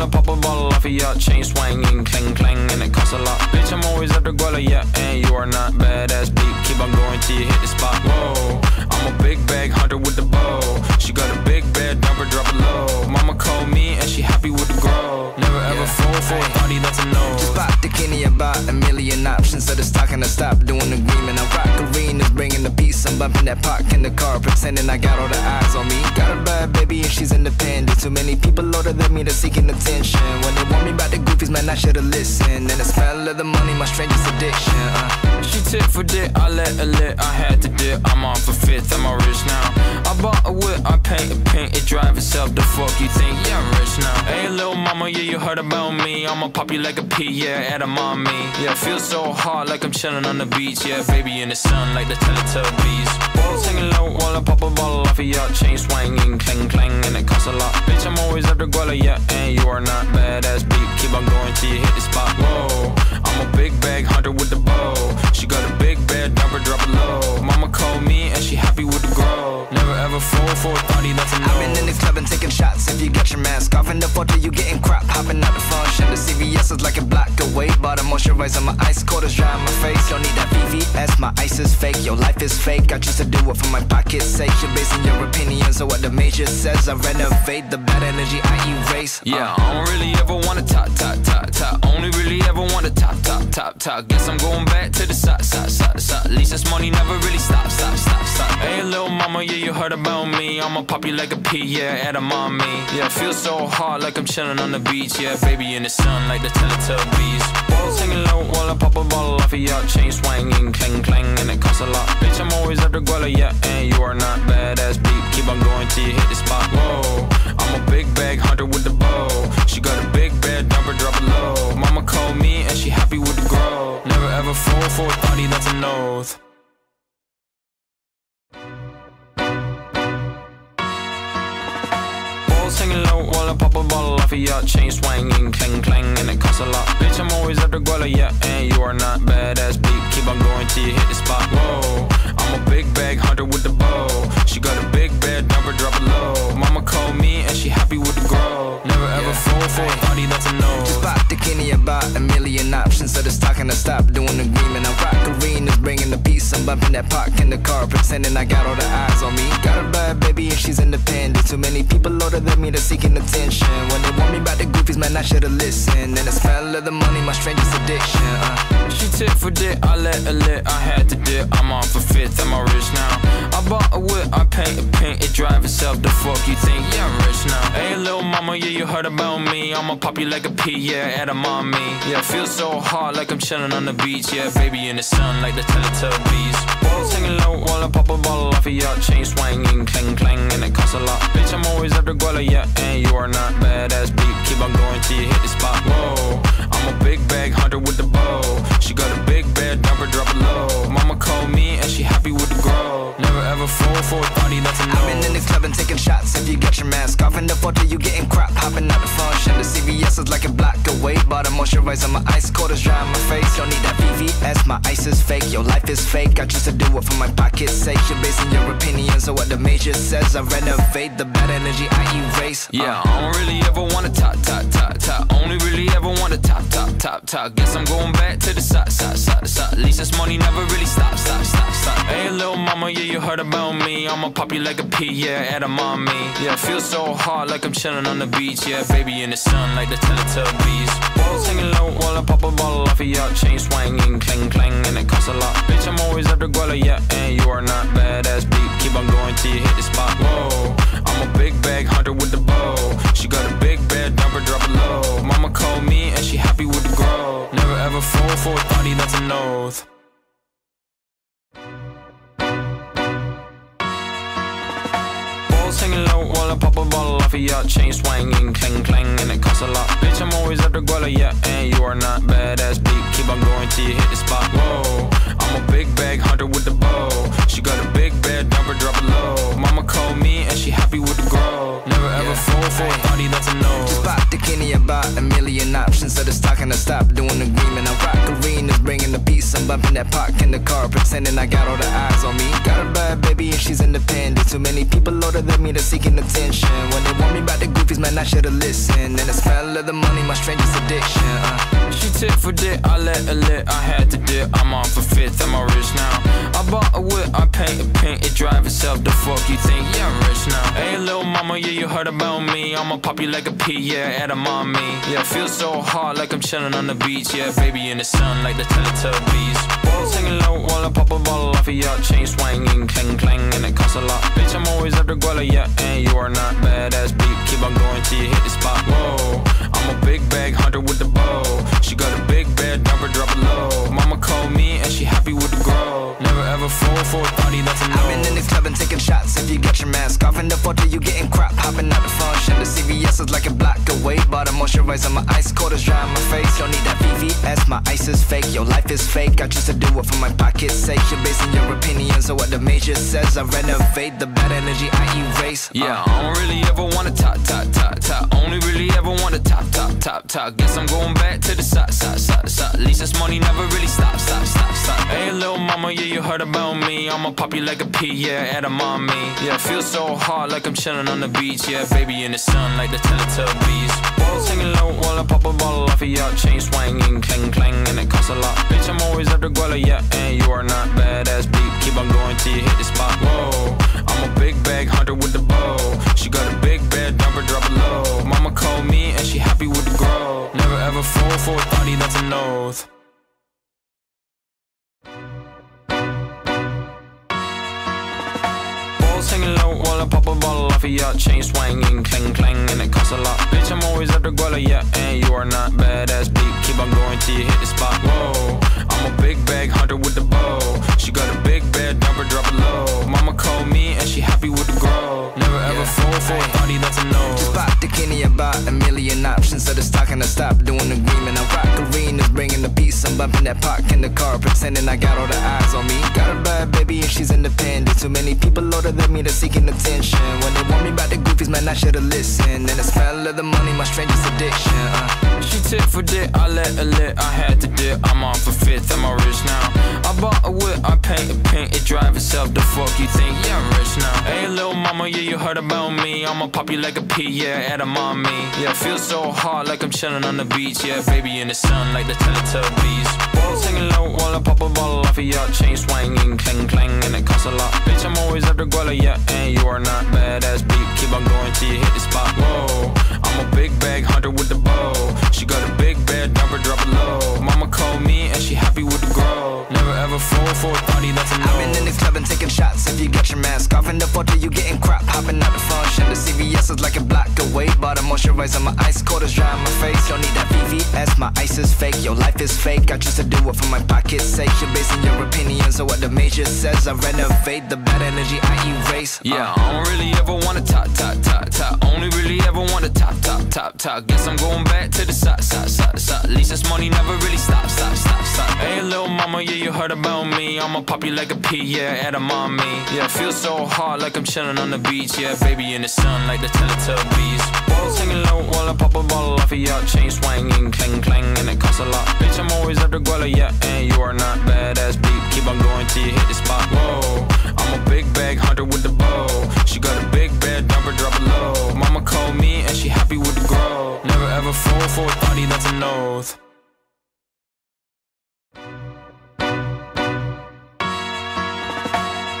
Pop a bottle off of your chain swinging, clang clang, and it costs a lot. Bitch, I'm always at the guala, yeah, and you are not badass beat. Keep on going till you hit the spot. Whoa, I'm a big bag hunter with the bow. She got a big bed, dump her, drop it low. Mama called me and she happy with the grow. Never ever Yeah. fall for a thotty that's a no. Just pop the Kenny about a million options. So it's talking to stop doing the agreement. I rock arenas, bringing the peace. I'm bumping that Pac in the car, pretending I got all the eyes on me. Got a bad baby and she's independent. Too many people older than me, they're seeking attention. When they want me about the goofies, man, I should've listened. And the smell of the money, my strangest addiction. Uh. She tip for dick, I let her lit, I had to dip. I'm on for fifth, I'm I rich now? I bought a whip, I paint a paint, it drive itself. The fuck you think? Yeah, I'm rich now. Hey, little mama, yeah, you heard about me. I'ma pop you like a pea, yeah, edamame. Yeah, feel so hot like I'm chilling on the beach. Yeah, baby in the sun like the Teletubbies. Balls hanging low while I pop a bottle off of your chain swinging, clang clang, and it costs a lot. Bitch, I'm always the guala, yeah, and you are not badass beat. Keep on going till you hit the spot. Whoa, I'm a big bag hunter with the bow. She got a big bed, dump her, drop it low. Called me and she happy with the girl. Never ever fall for a thotty that's a no. I've been in this club and taking shots. If you got your mask off in the photo, you getting crap. Hopping out the front, function. The CVS is like a block away. But I moisturize on my ice cold is dry on my face. Don't need that VVS. My ice is fake. Your life is fake. I choose to do it for my pocket's sake. You're basing your opinions on what the major says. I renovate the bad energy I erase. Uh. Yeah, I don't really ever wanna top, top, top, top. Only really ever wanna top, top, top, top. Guess I'm going back to the side, side, side, side. At least this money never really stop, stop, stop, stop. Hey, little mama, yeah, you heard about me. I'ma pop you like a pea, yeah, edamame. Yeah, feel so hot like I'm chilling on the beach. Yeah, baby in the sun like the Teletubbies. Balls hanging low while I pop a bottle off of your chain swinging, clang clang, and it costs a lot. Bitch, I'm always the guala, yeah, and you are not badass beat. Keep on going till you hit the spot. Whoa, I'm a big bag hunter with the bow. She got a big bed, dump her, drop it low. Mama called me and she happy with the grow. Never ever fall for a thotty that's an oath. While I pop a bottle off of your chain swinging, clang clang, and it costs a lot. Bitch, I'm always at the guala, yeah, and you are not badass beat. Keep on going till you hit the spot. Whoa, I'm a big bag hunter with the bow. She got a big bed, dump her, drop it low. Mama called me and she happy with the grow. Never ever Yeah. fall for a thotty that's a no. Just pop the Kenny about a million options. So it's talking to stop doing the agreement. I rock arenas, bringing the I'm bumping that Pac in the car, pretending I got all the eyes on me. Got a bad baby and she's independent. Too many people older than me, they're seeking attention. When they want me about the goofies, man, I should've listened. And the smell of the money, my strangest addiction. Uh. She tip for dick, I let her lit, I had to dip. I'm on for fifth, I'm rich now. I bought a whip, I paint a paint, it drive itself. The fuck you think? Yeah, I'm rich now. Hey, little mama, yeah, you heard about me. I'ma pop you like a pea, yeah, edamame. Yeah, feel so hot like I'm chilling on the beach. Yeah, baby in the sun like the Teletubbies. Balls hanging low while I pop a ball off of your chain swinging, clang clang, and it costs a lot. Bitch, I'm always after Guala, yeah, and you are not badass beat. Keep on going till you hit the spot. Whoa, I'm a big bag hunter with the bow. She got a big bed, number drop it low. Mama called me and she happy with the grow. Never ever fall for a party that's a no. I've been in the club and taking shots. If you got your mask off in the photo, you getting crap. Hopping out the front, function. The CVS is like a block away. But a moisturizer, my ice cold is dry on my face. Don't need that VVS, my ice is fake. Your life is fake. I choose to do it for my pocket's sake. You're basing your opinions on what the major says. I renovate the bad energy I erase. Uh. Yeah, I don't really ever wanna top, top, top, top. Only really ever wanna top, top, top, top. Guess I'm going back to the side, side, side, side. At least this money never really stop, stop, stop, stop. Hey, little mama, yeah, you heard about me. I'ma pop you like a pea, yeah, edamame. Yeah, feel so hot like I'm chilling on the beach. Yeah, baby in the sun like the Teletubbies. Balls hanging low while I pop a ball off of your chain swinging, clang clang, and it costs a lot. Bitch, I'm always after Guala, yeah, and you are not badass beat. Keep on going till you hit the spot. Whoa, I'm a big bag hunter with the bow. She got a big bed, number drop it low. Mama called me and she happy with the grow. Never ever fall for a thotty, that's an oath. Pop a ball off of your chain swinging, clang clang, and it costs a lot. Bitch, I'm always at the Guala, yeah, and you are not badass beat. Keep on going till you hit the spot. Whoa, I'm a big bag hunter with the bow. She got a big bed, number drop it low. Mama called me and she happy with the grow. Never ever fall for a thotty, that's a no. Just bought the Kenny about a million options. So it's talking to stop doing the agreement. I rock arenas, bringing the peace. I'm bumping that Pac in the car, pretending I got all the eyes on me. Got a bad baby and she's independent. Too many people older than me, they're seeking attention. When they want me about the goofies, man, I should've listened. And the smell of the money, my strangest addiction. Uh. She tip for dick, I let her lit, I had to dip. I'm on for fifth, I'm rich now. I bought a whip, I paint a paint, drive itself. The fuck you think? Yeah, I'm rich now. Hey, little mama, yeah, you heard about me. I'ma pop you like a pea, yeah, edamame. Yeah, feel so hot like I'm chilling on the beach. Yeah, baby in the sun like the Teletubbies. Balls hanging low while I pop a ball off of your chain swinging, clang clang, and it costs a lot. Bitch, I'm always after Guala, yeah, and you are not badass beat. Keep on going till you hit the spot. Whoa, I'm a big bag hunter with the bow. She got a big bed, number drop it low. Mama called me and she happy with the grow. Never ever fall for a thotty, that's a I've been in no. the club and taking shots. If you got your mask off in the photo, you getting crap. Hopping out the front, function. The CVS is like a block away. But a moisturizer, my ice cold is dry on my face. Don't need that VVS, my ice is fake. Your life is fake. I choose to do it for my pocket's sake. You're basing your opinions on what the major says. I renovate the bad energy I erase. Uh. Yeah, I don't really ever wanna top, top, top, top. Only really ever wanna top, top, top, top. Guess I'm going back to the side, side, side, side. At least this money never really stop, stop, stop, stop. Hey, little mama, yeah, you heard about me. I'ma pop you like a pea, yeah, edamame. Yeah, feel so hot like I'm chilling on the beach. Yeah, baby in the sun like the Teletubbies. Balls hanging low while I pop a ball off of your chain swinging, clang clang, and it costs a lot. Bitch, I'm always after Guala, yeah, and you are not badass beat. Keep on going till you hit the spot. Whoa, I'm a big bag hunter with the bow. She got a big it called me and she happy with the grow. Never ever fall for a thotty, that's an oath. Hanging low while I pop a ball off of your chain swinging, clang clang, and it costs a lot. Bitch, I'm always after Guala, yeah, and you are not badass beat. Keep on going till you hit the spot. Whoa, I'm a big bag hunter with the bow. She got a big bed, number drop it low. Mama called me and she happy with the grow. Never ever fall for a thotty, that's a no. Just bought the Kenny about a million options. So it's talking to stop doing agreement. I rock bumping that Pac in the car, pretending I got all the eyes on me. Got a bad baby and she's independent. Too many people older than me, they're seeking attention. When they want me about the goofies, man, I should've listened. And the smell of the money, my strangest addiction. Uh. She tip for tit, I let her lit, I had to dip. I'm on for fifth, I'm all rich now. Bought a whip, I paint a paint, it drive itself. The fuck you think? Yeah, I'm rich now. Hey, little mama, yeah, you heard about me. I'ma pop you like a pea, yeah, edamame. Yeah, feel so hot like I'm chilling on the beach. Yeah, baby in the sun like the Teletubbies. Balls hanging low while I pop a bottle off of your chain swinging, clang clang, and it costs a lot. Bitch, I'm always after Guala, yeah, and you are not badass beat. Keep on going till you hit the spot. Whoa, I'm a big bag hunter with the bow. She got a big drop drop it low. Mama called me and she happy with the grow. Never ever fall for a thotty, that's a no. I've been in the club and taking shots. If you got your mask off in the photo, you getting crap. Hopping out the function. The CVS is like a block away. But I moisturizer my ice cold is dry on my face. Don't need that VVS. My ice is fake. Your life is fake. I choose to do it for my pocket's sake. You're basing your opinions on what the major says. I renovate the bad energy I erase. Uh, Yeah, I don't really ever wanna top, top, top, top. Only really ever wanna top, top, top, top. Guess I'm going back to the side, side, side, side. At least this money never really stop, stop, stop, stop. Hey, little mama, yeah, you heard about me. I'ma pop you like a pea, yeah, edamame. Yeah, feel so hot like I'm chilling on the beach. Yeah, baby in the sun like the Teletubbies. Balls hanging low while I pop a bottle off of your chain swinging, clang clang, and it costs a lot. Bitch, I'm always after Guala, yeah, and you are not badass beat. Keep on going till you hit the spot. Whoa, I'm a big bag hunter with the bow. She got a big bed, dump her, drop low. Me and she happy with the grow. Never ever fall for a thotty, that's oath.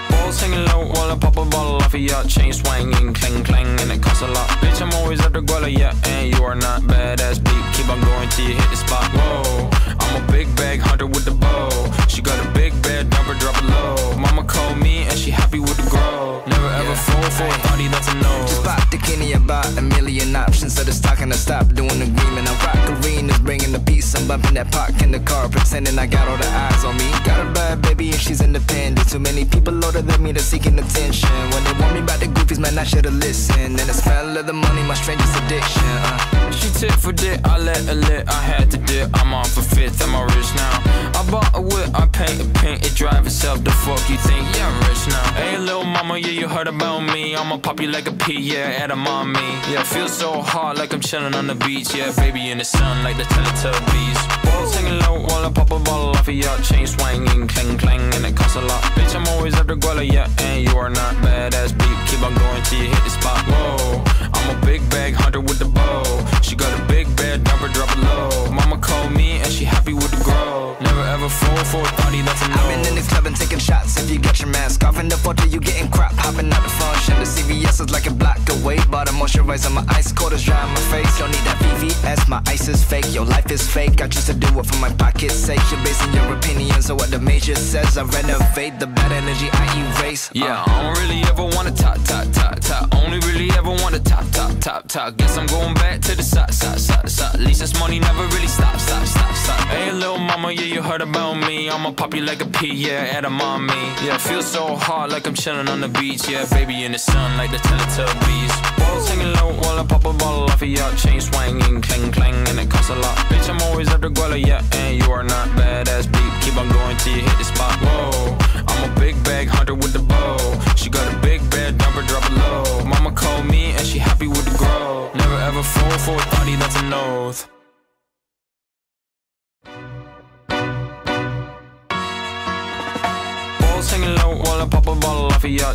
Balls hanging low while I pop a bottle off of your chain swinging, clang clang, and it costs a lot. Bitch, I'm always after Guala, yeah, and you are not badass beat. Keep on going till you hit the spot. Whoa, I'm a big bag hunter with the bow. She got a big bed, dump her, drop it low. Mama called me and she happy with the grow. Never ever fall for a thotty, that's a no. Just pop the Kenny about a million options. So it's talking to stop doing the agreement. I rock arenas, bringing the peace. I'm bumping that Pac in the car, pretending I got all the eyes on me. Got a bad baby and she's independent. Too many people older than me, they're seeking attention. When they want me about the goofies, man, I should've listened. And the smell of the money, my strangest addiction. Uh. She tip for tit, I let her lit, I had to dip. I'm on for fifth, I'm all rich now. Bought a whip, I paint a paint, it drive itself. The fuck you think? Yeah, I'm rich now. Hey, little mama, yeah, you heard about me. I'ma pop you like a pea, yeah, edamame. Yeah, feel so hot like I'm chilling on the beach. Yeah, baby in the sun like the Teletubbies. Balls hanging low while I pop a bottle off of your chain swinging, clang clang, and it costs a lot. Bitch, I'm always after Guala, yeah, and you are not badass beat. Keep on going till you hit the spot. Whoa, I'm a big bag hunter with the bow. She got a big bed, drop her, drop it low. Mama called me and she happy with the grow. Never ever fall for a thotty, that's a I've been in no. the club and taking shots. If you got your mask off in the photo, you getting crap. Hopping out the function. The CVS is like a block away. But I moisturizer my ice cold is dry on my face. Don't need that VVS. My ice is fake. Your life is fake. I choose to do it for my pocket's sake. You're basing your opinions on what the major says. I renovate the bad energy I erase. Uh, Yeah, I don't really ever wanna top, top, top, top. Only really ever wanna top, top, top, top. Guess I'm going back to the side, side, side, side. At least this money never really stop, stop, stop, stop. Hey, little mama, yeah, you heard about me. I'ma pop you like a pea, yeah, edamame. Yeah, feel so hot like I'm chilling on the beach. Yeah, baby in the sun like the Teletubbies. Balls hanging low while I pop a bottle off of your chain swinging, clang clang, and it costs a lot. Bitch, I'm always after Guala, yeah, and you are not badass beat. Keep on going till you hit the spot. Whoa, I'm a big bag hunter with the bow. She got a big bed, dump her, drop it low. Mama called me and she happy with the grow. Never ever fall for a thotty, that's an oath.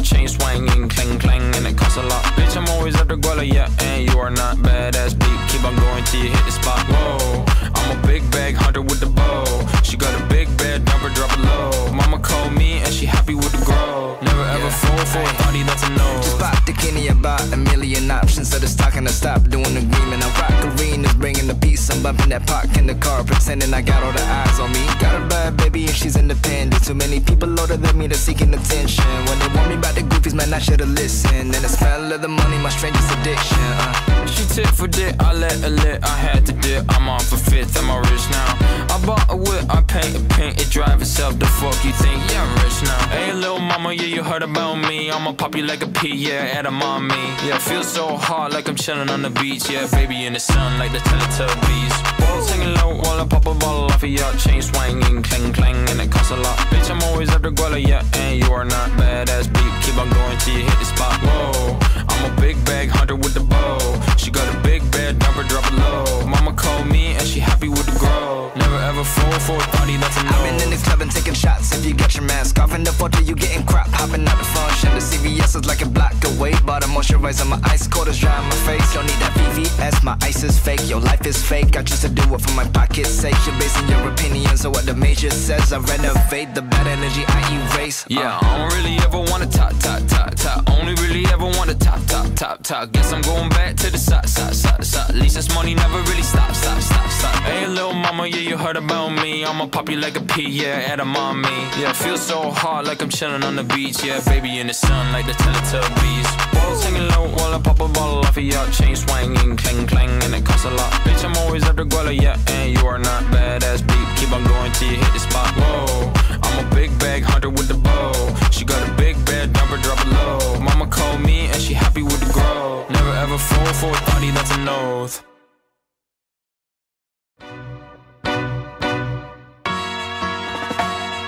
Chain swinging, clang clang, and it costs a lot. Bitch, I'm always after Guala, yeah, and you are not badass beat. Keep on going till you hit the spot. Whoa, I'm a big bag hunter with the bow. She got a big bed, dump her, drop it low. Called me and she happy with the grow. Never ever fall for a thotty, that's a no. Just pop the Kenny about a million options. So it's talking to stop doing the agreement. I rock arenas, bringing the peace. I'm bumping that Pac in the car, pretending I got all the eyes on me. Got a bad baby and she's independent. Too many people older than me, they're seeking attention. When they want me about the goofies, man, I should've listened. And the smell of the money, my strangest addiction. Uh. She tit for tit, I let her lit, I had to dip. I'm on for fifth, I'm all rich now. I bought a whip, I paint a paint, it drive itself. The fuck you think? Yeah, I'm rich now. Hey, little mama, yeah, you heard about me. I'ma pop you like a pea, yeah, edamame. Yeah, feel so hot like I'm chilling on the beach. Yeah, baby in the sun like the Teletubbies. Balls hanging low while I pop a bottle off of your chain swinging, clang clang, and it costs a lot. Bitch, I'm always after Guala, yeah, and you are not badass beat. Keep on going till you hit the spot. Whoa, I'm a big bag hunter with the bow. She got a big bed, her, drop it low. Mama called me and she happy with the grow. Never ever fall for a party that's a no. I've been in this club and taking shots. If you got your mask off in the photo, you getting crap. Hopping out the function. The CVS is like a block away. But I'm moisturizer, my ice cold is dry on my face. Don't need that VVS, my ice is fake. Your life is fake. I choose to do it for my pocket's sake. You're basing your opinions on what the major says. I renovate the bad energy I erase. Uh. Yeah, I don't really ever wanna top, top, top, top. Only really ever wanna top, top, top, top. Guess I'm going to the side, side, side, side. Least this money never really stop, stop, stop, stop. Hey, little mama, yeah, you heard about me. I'ma pop you like a pea, yeah, edamame. Yeah, feel so hot like I'm chilling on the beach. Yeah, baby in the sun like the Teletubbies. Balls hanging low while I pop a bottle off of your chain swinging, clang clang, and it costs a lot. Bitch, I'm always after Guala, yeah, and you are not badass beat. Keep on going till you hit the spot. Whoa, I'm a big bag hunter with the bow. She got a big bed, dump her, drop it low. Mama called me and she happy with the grow. Never ever fall for a thotty, that's an oath.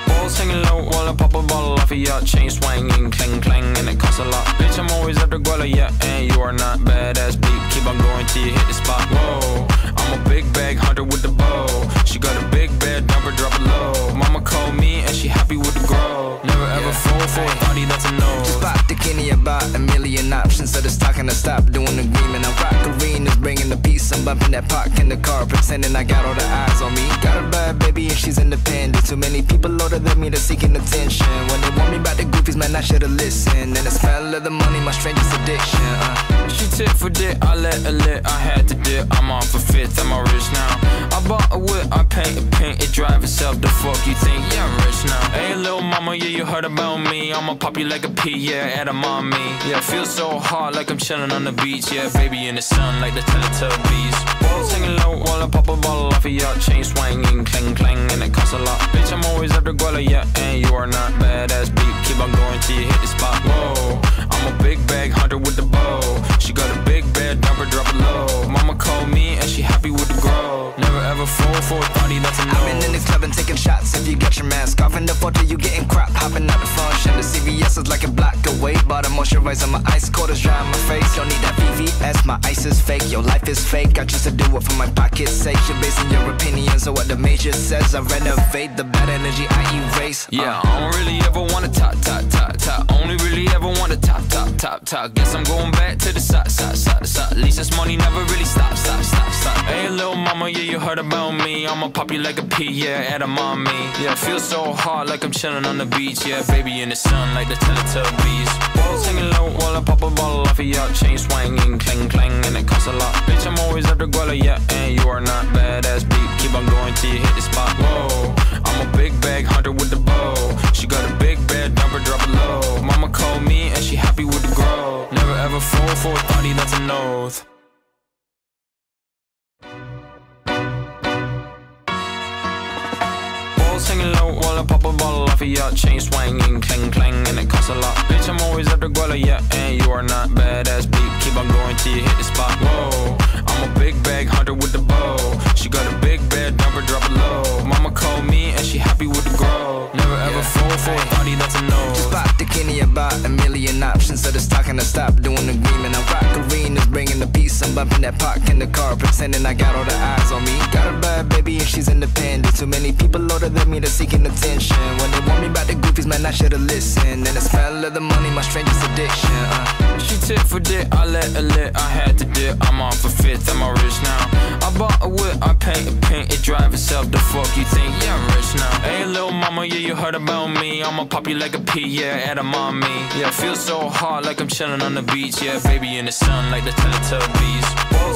Balls hanging low while I pop a bottle off of your chain swinging, clang clang, and it costs a lot. Bitch, I'm always after Guala, yeah, and you are not badass beat. Keep on going till you hit the spot. Whoa, I'm a big bag hunter with the bow. She got a big bed, dump her, drop it low. Mama called me and she happy with the grow. Never ever fall for a thotty, that's a no. Kenny about a million options. So it's talking to stop doing the agreement. I rock arenas, bringing the peace. I'm bumping that Pac in the car, pretending I got all the eyes on me. Got a bad baby and she's independent. Too many people older than me, they're seeking attention. When they want me about the goofies, man, I should've listened. And the smell of the money, my strangest addiction. Uh. She tit for dick, I let her lit, I had to dip. I'm on for fifth, I'm rich now. I bought a whip, I paint a paint, it drive itself. The fuck you think? Yeah, I'm rich now. Hey, little mama, yeah, you heard about me. I'ma pop you like a pea, yeah, edamame. Yeah, feel so hot like I'm chilling on the beach. Yeah, baby in the sun like the Teletubbies. Balls hanging low while I pop a bottle off of your chain swinging, clang clang, and it costs a lot. Bitch, I'm always after Guala, yeah, and you are not badass beat. Keep on going till you hit the spot. Whoa, I'm a big bag hunter with the bow. She got a big bed, her, drop it low. Called me and she happy with the grow. Never ever fall for a thotty, that's a I've been in no. this club and taking shots. If you got your mask off in the photo, you getting crap. Hopping out the function. The CVS is like a block away. But I'm moisturizer, my ice cold is dry on my face. Don't need that VVS, my ice is fake. Your life is fake. I choose to do it for my pocket's sake. You're basing your opinions on what the major says. I renovate the bad energy I erase. Uh. Yeah, I don't really ever wanna top, top, top, top. Only really ever wanna top, top, top, top. Guess I'm going back to the side, side, side, side. At least this money never really stop, stop, Hey, little mama, yeah, you heard about me. I'ma pop you like a pea, yeah, edamame. Yeah, feel so hot like I'm chilling on the beach. Yeah, baby in the sun like the Teletubbies. Balls hanging low while I pop a bottle off of your chain swinging, clang clang, and it costs a lot. Bitch, I'm always after Guala, yeah, and you are not badass beat. Keep on going till you hit the spot. Whoa, I'm a big bag hunter with the bow. She got a big bed, dump her, drop it low. Mama called me and she happy with the grow. Never ever fall for a party that's an oath. Balls hanging low while I pop a bottle off of your chain swinging, clang clang, and it costs a lot. Bitch, I'm always after Guala, yeah, and you are not badass beat. Keep on going till you hit the spot. Whoa, I'm a big bag hunter with the bow. She got a big bed, dump her, drop it low. Mama called me and she happy with the grow. Never ever fall for a thotty, that's a no. Just pop the Kenny about a million options. So it's talking to stop doing the agreement. I rock arenas, bringing the peace. I'm bumping that Pac in the car, pretending I got all the eyes on me. Got a bad baby and she's independent. Too many people older than me, they're seeking attention. When they want me about the goofies, man, I should've listened. And the smell of the money, my strangest addiction. Uh. She tit for dick, I let her lit, I had to dip. I'm on for fifth, I'm all rich now. I bought a whip, I paint a paint, it drive itself. The fuck you think? Yeah, I'm rich now. Hey, little mama, yeah, you heard about me. I'ma pop you like a pea, yeah, edamame. Yeah, feel so hot like I'm chilling on the beach. Yeah, baby in the sun like the Teletubbies.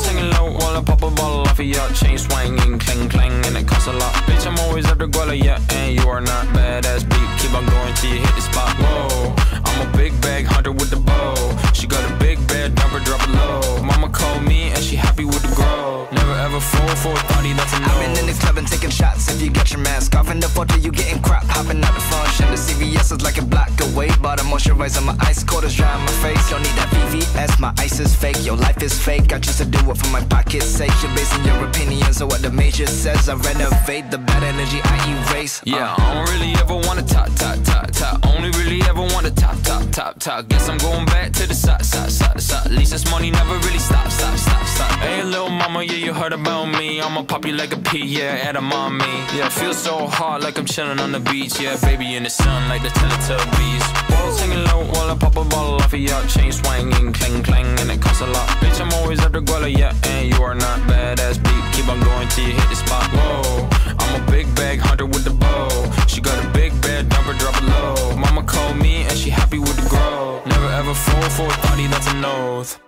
Hanging low while I pop a bottle off of your chain swinging, clang clang, and it costs a lot. Bitch, I'm always after Guala, yeah, and you are not badass beat. Keep on going till you hit the spot. Whoa, I'm a big bag hunter with the bow. She got a big bed, dump her, drop it low. Mama called me and she happy with the grow. Never ever fall for a thotty, that's a I've been in no. this club and taking shots. If you got your mask off in the photo, you getting crap. Hopping out the front, function. The CVS is like a block away. Bought a moisturizer, my ice cold is dry on my face. Don't need that VVS, my ice is fake. Your life is fake. I choose to do it for my pocket's sake. You're basing your opinions on what the major says. I renovate the bad energy I erase. Uh. Yeah, I don't really ever wanna top, top, top, top. Only really ever wanna top, top, top, top. Guess I'm going back to the side, side, side, side. At least this money never really stop, stop, stop, stop. Hey, little mama, yeah, you heard about me. I'ma pop you like a pea, yeah, edamame. Yeah, I feel so hot like I'm chilling on the beach. Yeah, baby in the sun like the Teletubbies. Balls hanging low while I pop a bottle off of your chain swinging, clang, clang, and it costs a lot. Bitch, I'm always at the guala, yeah, and you are not badass beat. Keep on going till you hit the spot. Whoa, I'm a big bag hunter with the bow. She got a big bed, number drop it low. Mama called me and she happy with the grow. Never ever fall for a thotty, that's an oath.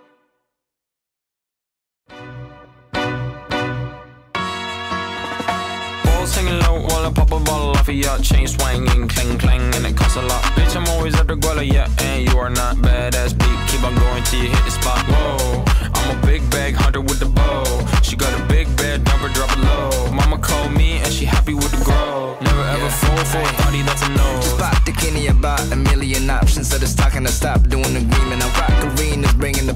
Balls hanging low while I pop a bottle off of your chain swinging, clang clang, and it costs a lot. Bitch, I'm always at the guala, yeah, and you are not badass beat. Keep on going till you hit the spot. Whoa, I'm a big bag hunter with the bow. She got a big bed, number drop it low. Mama called me and she happy with the grow. Never ever fall for a thotty, that's a no. Just pop the Kenny about a million options. So it's talking to stop doing the agreement. I rock arenas, bringing the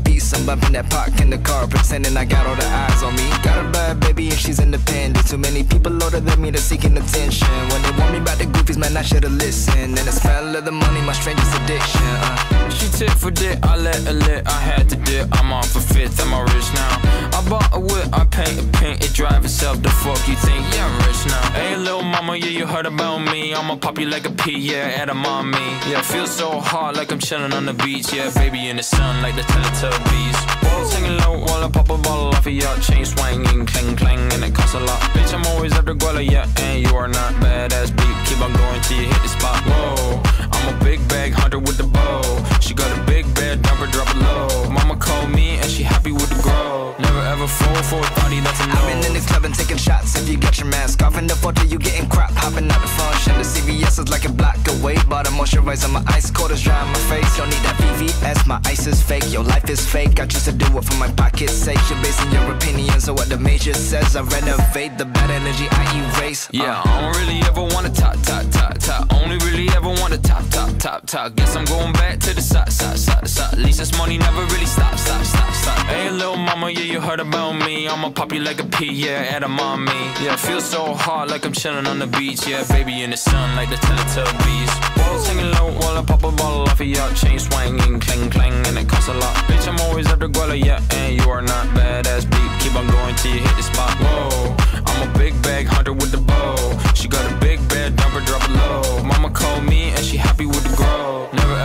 bumping that Pac in the car, pretending I got all the eyes on me. Got a bad baby and she's independent. Too many people older than me, they're seeking attention. When they want me about the goofies, man, I should've listened. And the smell of the money, my strangest addiction. Uh. She tip for dick, I let her lit, I had to dip. I'm on for fifth, I'm all rich now. I bought a whip, I paint a paint, it drive itself. The fuck you think? Yeah, I'm rich now. Hey, little mama, yeah, you heard about me. I'ma pop you like a pea, yeah, edamame. Yeah, feel so hot like I'm chilling on the beach. Yeah, baby in the sun like the Teletubbies. Balls hanging low while I pop a bottle off of your chain swinging, clang clang, and it costs a lot. Bitch, I'm always at the guala, yeah, and you are not badass beat. Keep on going till you hit the spot. Whoa, I'm a big bag hunter with the bow. She got a big bed, number drop it low. Mama called me and she happy with the grow. Never ever fall for a thotty, that's a I've been in no. this club and taking shots. If you got your mask off in the photo, you getting crap. Hopping out the function. The CVS is like a block away. Bought a moisturizer, my ice cold is dry on my face. Don't need that VVS, my ice is fake. Your life is fake. I choose to do it for my pocket's sake. You're basing your opinions on what the major says. I renovate the bad energy I erase. Uh. Yeah, I don't really ever wanna top, top, top, top. Only really ever wanna top, top, top, top. Guess I'm going back to the side, side, side, side. At least this money never really stop, stop, stop, stop. Hey, little mama, yeah, you heard about me. I'ma pop you like a pea, yeah, edamame. Yeah, feel so hot like I'm chilling on the beach. Yeah, baby in the sun like the Teletubbies. Balls hanging low while I pop a bottle off of your chain swinging, clang clang, and it costs a lot. Bitch, I'm always at the yeah, and you are not badass beat. Keep on going till you hit the spot. Whoa, I'm a big bag hunter with the bow. She got a big bed, number drop it low. Mama called me and she happy with the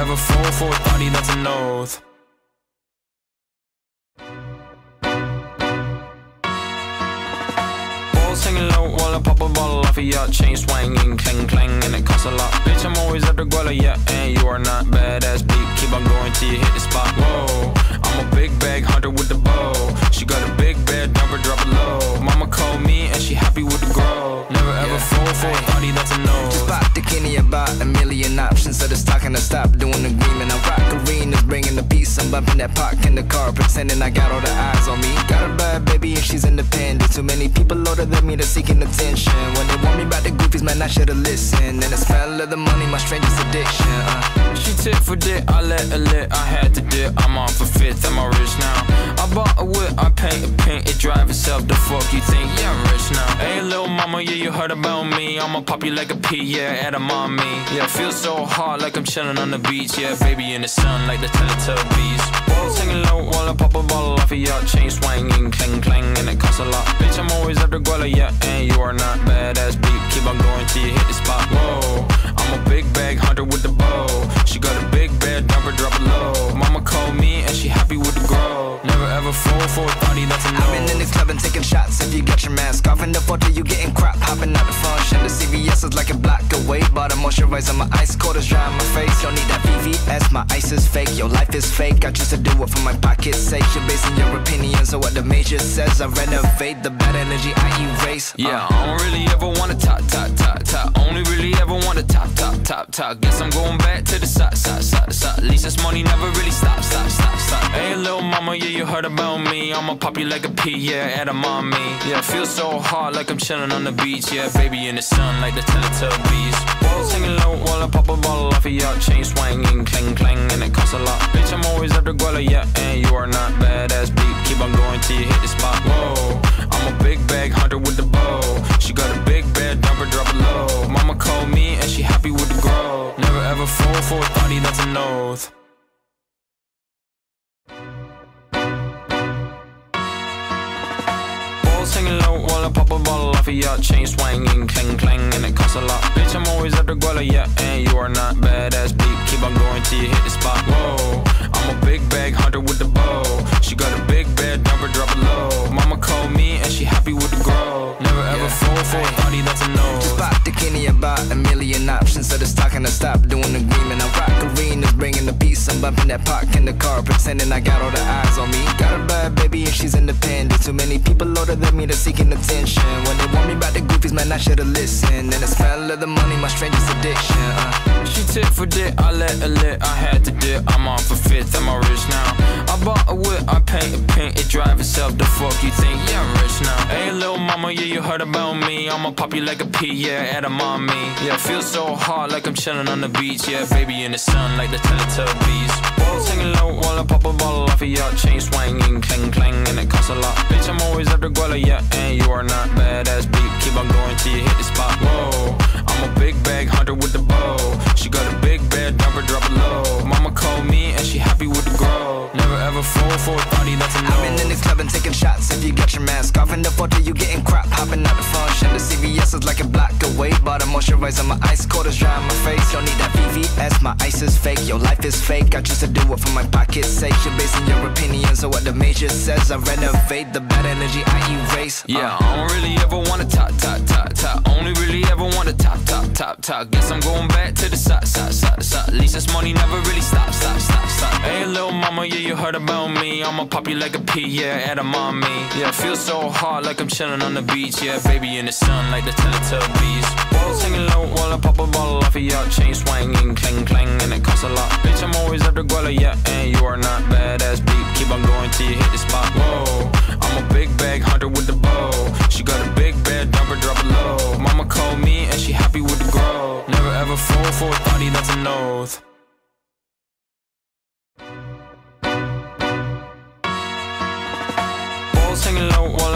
ever fall for a thotty, that's an oath. Balls hanging low while I pop a bottle off of your chain swinging, clang clang, and it costs a lot. Bitch, I'm always at the guala, yeah, and you are not badass beat. Keep on going till you hit the spot. Whoa, I'm a big bag hunter with the bow. She got a big bed, number drop it low. Mama called me and she happy with the grow. Never ever Yeah. fall for a thotty, that's a no. Just pop the Kenny about a million. It's stop doing the agreement. Bumping that Pac in the car, pretending I got all the eyes on me. Got a bad baby and she's independent. Too many people older than me, they're seeking attention. When they want me about the goofies, man, I should've listened. And the smell of the money, my strangest addiction. Uh. She tip for dick, I let her lit, I had to dip. I'm on for fifth, I'm rich now. I bought a whip, I paint a paint, it drive itself. The fuck you think? Yeah, I'm rich now. Hey, little mama, yeah, you heard about me. I'ma pop you like a pea, yeah, edamame. Yeah, feel so hot like I'm chilling on the beach. Yeah, baby in the sun like the Teletubbies. Balls hanging low while I pop a bottle off of your chain swinging, clang clang, and it costs a lot. Bitch, I'm always at the guala, yeah, and you are not badass beat. Keep on going till you hit the spot. Whoa, I'm a big bag hunter with the bow. She got a big bed, number drop it low. Mama called me and she happy with the grow. Never ever fall for a thotty, that's a I've been in no. this club and taking shots. If you got your mask off in the photo, you getting crap. Hopping out the function. The CVS is like a block away. Bought a moisturizer, my ice cold is dry on my face. Don't need that VVS, my ice is fake. Your life is fake. I choose to do it for my pocket's sake. You're basing your opinions on what the major says. I renovate the bad energy I erase. Uh. Yeah, I don't really ever wanna top, top, top, top. Only really ever wanna top, top, top, top. Top. Guess I'm going back to the side, side, side, side. At least this money never really stop, stop, stop, stop. Hey, little mama, yeah, you heard about me. I'ma pop you like a pea, yeah, edamame. Yeah, feel so hot like I'm chilling on the beach. Yeah, baby in the sun like the Teletubbies. Hanging singing low while I pop a bottle off of your chain swinging, clang clang, and it costs a lot. Bitch, I'm always after Guala, yeah, and you are not badass beat. Keep on going till you hit the spot. Whoa, I'm a big bag hunter with the bow. She got a big bed, dumper, drop it low. 4.30, that's an oath Singing low while I pop a ball off of your chain swinging, clang clang, and it costs a lot. Bitch, I'm always at the guala, yeah, and you are not badass. Beat, keep on going till you hit the spot. Whoa, I'm a big bag hunter with the bow. She got a big bed, number drop it low. Mama called me and she happy with the grow. Never ever fall for a party that's a no about a million options. So it's talking to stop doing agreement. I rock arenas, bringing the peace. I'm bumping that Pac in the car, pretending I got all the eyes on me. Got a bad baby and she's independent. Too many people older than me, they're seeking attention. When they want me about the goofies, man, I should've listened. And the smell of the money, my strangest addiction. Uh. She tit for dick, I let her lit, I had to dip. I'm on for fifth, I'm rich now. I bought a whip, I paint a paint, it drive itself. The fuck you think? Yeah, I'm rich now. Hey, little mama, yeah, you heard about me. I'ma pop you like a pea, yeah, edamame. Yeah, feel so hot like I'm chilling on the beach. Yeah, baby in the sun like the Teletubbies. Balls hanging low while I pop a bottle off of your chain swinging, clang clang, and it costs a lot. Bitch, I'm always after Guala, yeah, and you are not badass beat. Keep on going till you hit the spot. Whoa, I'm a big bag hunter with the bow. She got a big bed, dumper, drop low. Mama called me and she happy grow. Never ever fall for a thotty, that's a I've been in no. this club and taking shots. If you got your mask off in the photo, you getting crap. Hopping out the front, function. The CVS is like a block away. Bought a moisturizer, my ice cold is dry on my face. Don't need that VVS, my ice is fake. Your life is fake. I choose to do it for my pocket's sake. You're basing your opinions on what the major says. I renovate the bad energy I erase. Uh, Yeah, I don't really ever wanna top, top, top, top. Only really ever wanna top, top, top, top. Guess I'm going back to the side, side, side, side. At least this money never really stop, stop, stop, stop. Hey, little mama, yeah, you heard about me. I'ma pop you like a pea, yeah, edamame. Yeah, feel so hot like I'm chilling on the beach. Yeah, baby in the sun like the Teletubbies. Balls hanging low while I pop a bottle off of your chain swinging, clang clang, and it costs a lot. Bitch, I'm always after Guala, yeah, and you are not badass beat. Keep on going till you hit the spot. Whoa, I'm a big bag hunter with the bow. She got a big bed, dumper, drop it low. Mama called me and she happy with the grow. Never ever fall for a thotty, that's an oath.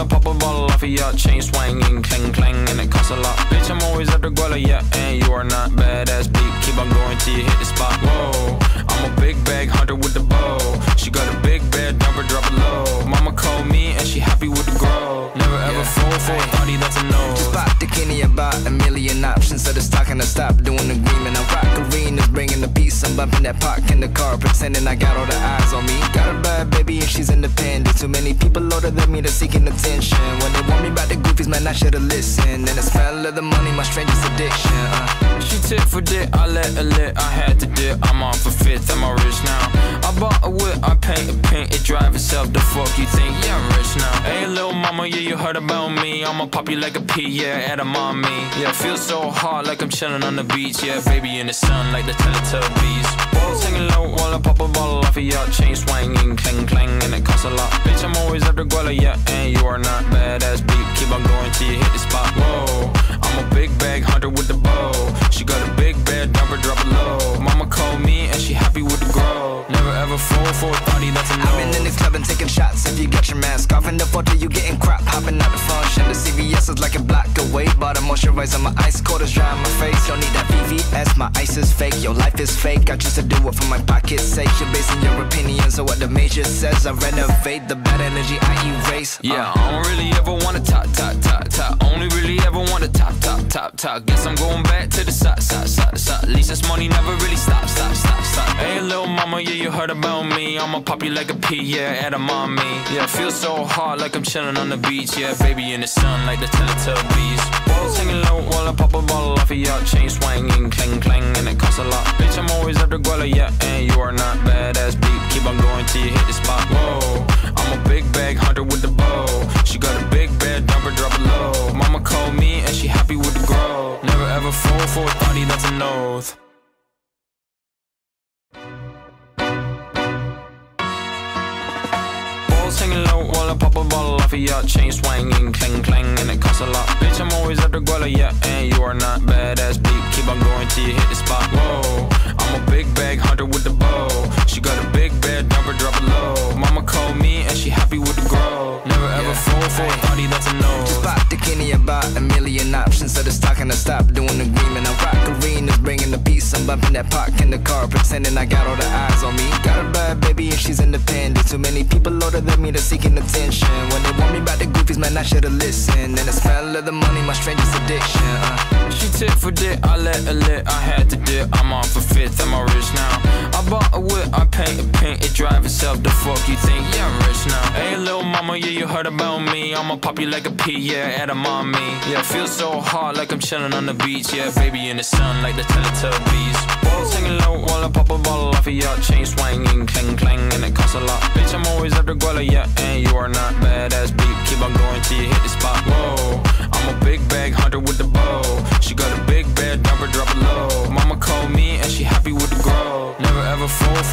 Pop a bottle off of your chain swinging, clang clang, and it costs a lot. Bitch, I'm always at the Guala, yeah, and you are not badass beat. Keep on going till you hit the spot. Whoa, I'm a big bag hunter with the bow. She got a big bed, dumper, drop it low. Mama called me and she happy with the grow. Never ever fall for a thotty, that's a no. Just bought the Kenny about a million options. So it's talking to stop doing the agreement. I rock arenas, bringing the peace. I'm bumping that Pac in the car, pretending I got all the eyes on me. Got a bad baby and she's independent. Too many people older than me, they're seeking attention. When they want me about the goofies, man, I should've listened. And the smell of the money, my strangest addiction. Uh. Tit for dick, I let her lit, I had to dip. I'm on for fifth, I'm all rich now. I bought a whip, I paint a paint, it drive itself. The fuck you think? Yeah, I'm rich now. Hey, little mama, yeah, you heard about me. I'ma pop you like a pea, yeah, edamame. Yeah, feel so hot like I'm chilling on the beach. Yeah, baby in the sun like the Teletubbies. Balls hanging low while I pop a bottle off of your chain swinging, clang clang, and it costs a lot. Bitch, I'm always after Guala, yeah, and you are not badass beat. Keep on going till you hit the spot. Whoa, I'm a big bag hunter with the bow. She got a big bed, dumper, drop it low. Mama called me and she happy with the grow. Never ever fall for a thotty, that's a I've been in no. this club and taking shots. If you got your mask off in the photo, you getting crap. Hopping out the front, function. The CVS is like a block away. Bought a moisturizer, my ice cold is dry on my face. Don't need that VVS, my ice is fake. Your life is fake. I choose to do it for my pocket's sake. You're basing your opinions on what the major says. I renovate the bad energy I erase. Uh, Yeah, I don't really ever wanna top, top, top, top. Only really ever wanna top, top, top, top. Guess I'm going back to the side, side, side, side. At least this money never really stop, stop, stop, stop. Hey, little mama, yeah, you heard about me. I'ma pop you like a pea, yeah, edamame. Yeah, feel so hot like I'm chilling on the beach. Yeah, baby in the sun like the Teletubbies. Balls hanging low while I pop a bottle off of your chain swinging, clang clang, and it costs a lot. Bitch, I'm always after Guala, yeah, and you are not badass beat. Keep on going till you hit the spot. Whoa, I'm a big bag hunter with the bow. She got a big bed, dumper, drop it low. Mama called me and she happy with the grow. Never ever fall for a thotty, that's an oath. Balls hanging low while I pop a bottle off of your chain swinging, clang clang, and it costs a lot. Bitch, I'm always at the guala, yeah, and you are not badass beat. Keep on going till you hit the spot. Whoa, I'm a big bag hunter with the bow. She got a big bed, number drop it low. Mama called me and she happy with the grow. Never ever Yeah. fall for a thotty, that's a no. Just pop the Kenny about a million options. So it's talking to stop doing agreement. I rock arenas, bringing the peace. I'm bumping that Pac in the car, pretending I got all the eyes on me. Got a bad baby and she's independent. Too many people older than me, they're seeking attention. When they want me about the goofies, man, I should've listened. And the smell of the money, my strangest addiction. Uh. Tit for dick, I let her lit, I had to dip. I'm on for fifth, I'm all rich now. I bought a whip, I paint a paint, it drive itself. The fuck you think? Yeah, I'm rich now. Hey, little mama, yeah, you heard about me. I'ma pop you like a pea, yeah, edamame. Yeah, feel so hot like I'm chilling on the beach. Yeah, baby in the sun like the Teletubbies. Balls hanging low while I pop a bottle off of your chain swinging, clang clang, and it costs a lot. Bitch, I'm always at the guala, yeah,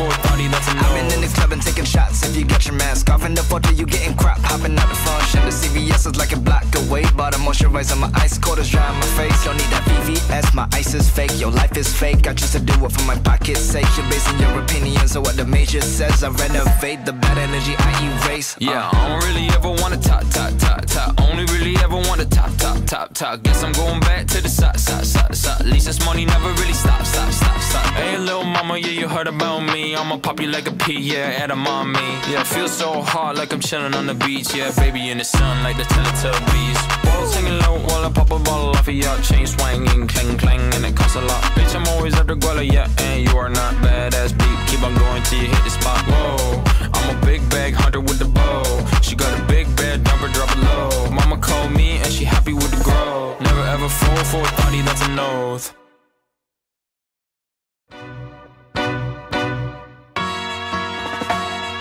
4.30. I've been in the club and taking shots. If you got your mask off in the photo, you getting crap. Hopping out the front, shit, the CVS is like a block away. Bought a moisturizer, my ice cold is dry on my face. Don't need that VVS, my ice is fake. Your life is fake. I choose to do it for my pocket's sake. You're basing your opinions on what the major says. I renovate the bad energy I erase. Uh. Yeah, I don't really ever wanna talk, talk, talk top. Only really ever wanna top, top, top, top. Guess I'm going back to the side, side, side, side. Least this money never really stop, stop, stop, stop. Hey, little mama, yeah, you heard about me. I'ma pop you like a pea, yeah, edamame. Yeah, feel so hot like I'm chilling on the beach. Yeah, baby in the sun like the Teletubbies. Balls hanging low while I pop a bottle off of your chain swinging, clang clang, and it costs a lot. Bitch, I'm always the guala, yeah, and you are not badass beat. Keep on going till you hit the spot. Whoa, I'm a big bag hunter with the bow. She got a big Never fall for a thotty, that's an oath.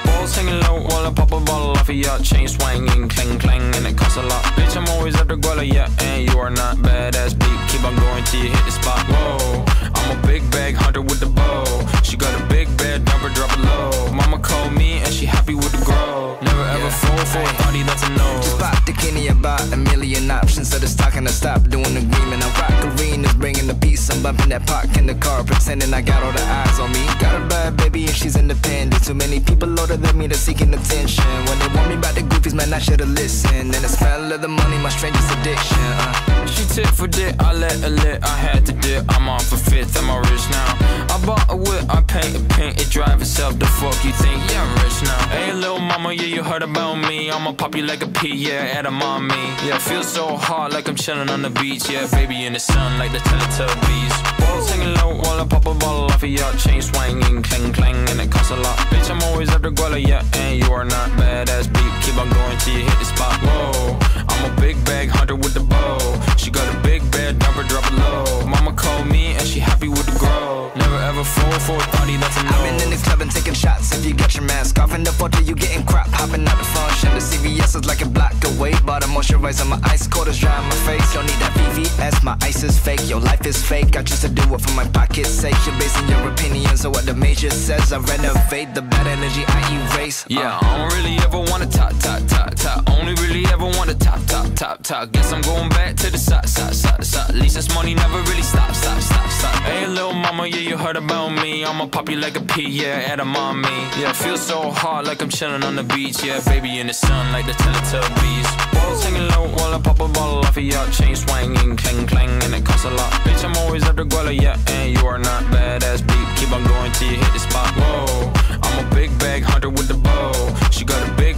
Balls hanging low while I pop a bottle off of your chain swinging, clang clang, and it costs a lot. Bitch, I'm always at the guala, yeah, and you are not badass beat. Keep on going till you hit the spot. Whoa, I'm a big bag hunter with the bow. She got a big bed, number drop it low. Mama called me and she happy with the grow. Never ever Yeah. fall for a thotty, that's a no. Just pop the Kenny about a million options. So it's talking to stop doing the agreement. I rock arenas, bringing the peace. I'm bumping that Pac in the car, pretending I got all the eyes on me. Got a bad baby and she's independent. Too many people older than me, they're seeking attention. When they want me about the goofies, man, I should've listened. And the smell of the money, my strangest addiction. Uh. She tit for dick, I let her lit, I had to dip. I'm on for fifth, I'm rich now. I bought a whip, I paint a paint, it drive itself. The fuck you think? Yeah, I'm rich now. Hey, little mama, yeah, you heard about me. I'ma pop you like a pea, yeah, edamame. Yeah, feel so hot like I'm chilling on the beach. Yeah, baby in the sun like the Teletubbies. Balls hanging low while I pop a bottle off of your chain swinging, clang clang, and it costs a lot. Bitch, I'm always the guala, yeah, and you are not badass beat. Keep on going till you hit the spot. Whoa, I'm a big bag hunter with the bow. She got a big bed, number drop it low. Mama called me and she happy with the grow. Never ever fall for a thotty, that's a no. I've been in this club and taking shots. If you got your mask off in the photo, you getting crap. Hopping out the function. The CVS is like a block away. But a moisturizer, my ice cold is dry on my face. Don't need that VVS, my ice is fake. Your life is fake. I choose to do it for my pocket's sake. You're basing your opinions on what the major says. I renovate the bad energy I erase. Uh. Yeah, I don't really ever wanna top, top, top, top. Only really ever wanna top, top, top, top. Top. Guess I'm going back to the side, side, side, side. At least this money never really stop, stop, stop, stop. Hey, little mama, yeah, you heard about me. I'ma pop you like a pea, yeah, edamame. Yeah, feel so hot like I'm chilling on the beach. Yeah, baby in the sun like the Teletubbies. Balls hanging low while I pop a bottle off of your chain swinging, clang clang, and it costs a lot. Bitch, I'm always at the guala, yeah, and you are not badass beat. Keep on going till you hit the spot. Whoa, I'm a big bag hunter with the bow. She got a big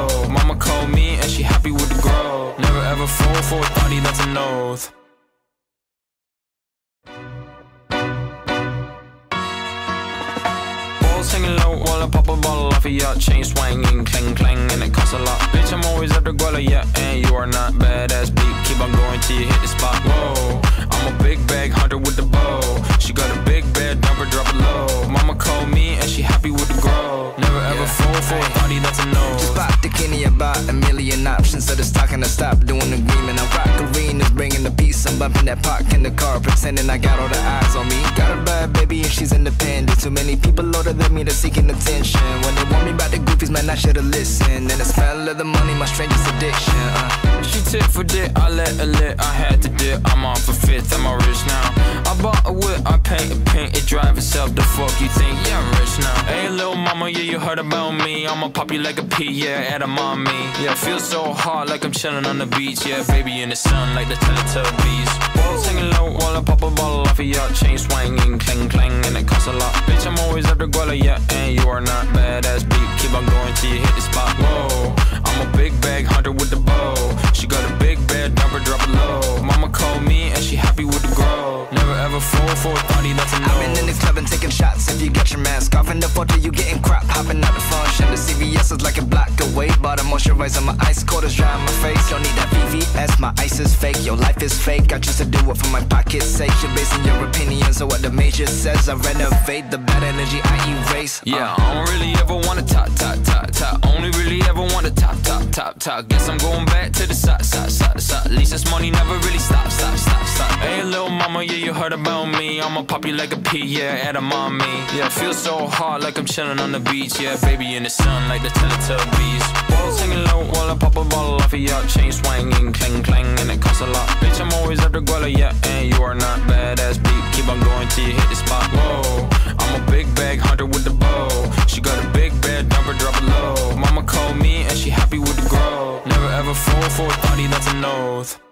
low. Mama called me and she happy with the grow. Never ever fall for a thotty, that's an oath. Balls hanging low while I pop a bottle off of your chain swinging, clang clang, and it costs a lot. Bitch, I'm always at the guala, yeah, and you are not badass beat. Keep on going till you hit the spot. Whoa, I'm a big bag hunter with the bow. She got a big bed, number drop it low. Mama called me and she happy with the grow. Never ever Yeah. fall for a thotty, that's a no. Kenny about a million options, so just talking to stop doing the agreement. I rock arenas, bringing the peace. I'm bumping that Pac in the car, pretending I got all the eyes on me. Got a bad baby and she's independent. Too many people older than me, they're seeking attention. When they want me about the goofies, man, I should've listened. And the smell of the money, my strangest addiction. Uh. She tit for dick, I let her lit, I had to dip. I'm off for fifth, I'm all rich now. I bought a whip, I paint a paint, it drive itself. The fuck you think? Yeah, I'm rich now. Hey, little mama, yeah, you heard about me. I'ma pop you like a pea, yeah, at a mommy. Yeah, feel so hot like I'm chilling on the beach. Yeah, baby in the sun like the Teletubbies. Balls hanging low while I pop a bottle off of your chain swinging, clang clang, and it costs a lot. Bitch, I'm always after Guala, yeah, and you are not badass beat. Keep on going till you hit the spot. Whoa, I'm a big bag hunter with the bow. She got a big bed, number drop it low. Mama called me and she happy with the grow. Never ever fall for a thotty, that's a no. I've been in the club and taking shots. If you got your mask off in the photo, you getting crap. Hopping out the function. The CVS is like a block away. Bought a moisturizer, my ice cold is dry on my face. Don't need that VVS, my ice is fake. Your life is fake. I choose to do it for my pocket's sake. You're basing your opinions on what the major says. I renovate the bad energy I erase. Uh. Yeah, I don't really ever wanna top, top, top, top. Only really ever wanna top, top, top, top. Guess I'm going back to the side, side, side, side. At least this money never really stop, stop, stop, stop. Hey, little mama, yeah, you heard about me. I'ma pop you like a pea, yeah, edamame. Yeah, feel so hot like I'm chilling on the beach. Yeah, baby in the sun like the Teletubbies. Balls hanging low while I pop a bottle off of your chain swinging, clang clang, and it costs a lot. Bitch, I'm always after Guala, yeah, and you are not badass beat. Keep on going till you hit the spot. Whoa, I'm a big bag hunter with the bow. She got a big called me and she happy with the grow. Never ever fall for a thotty, that's an oath.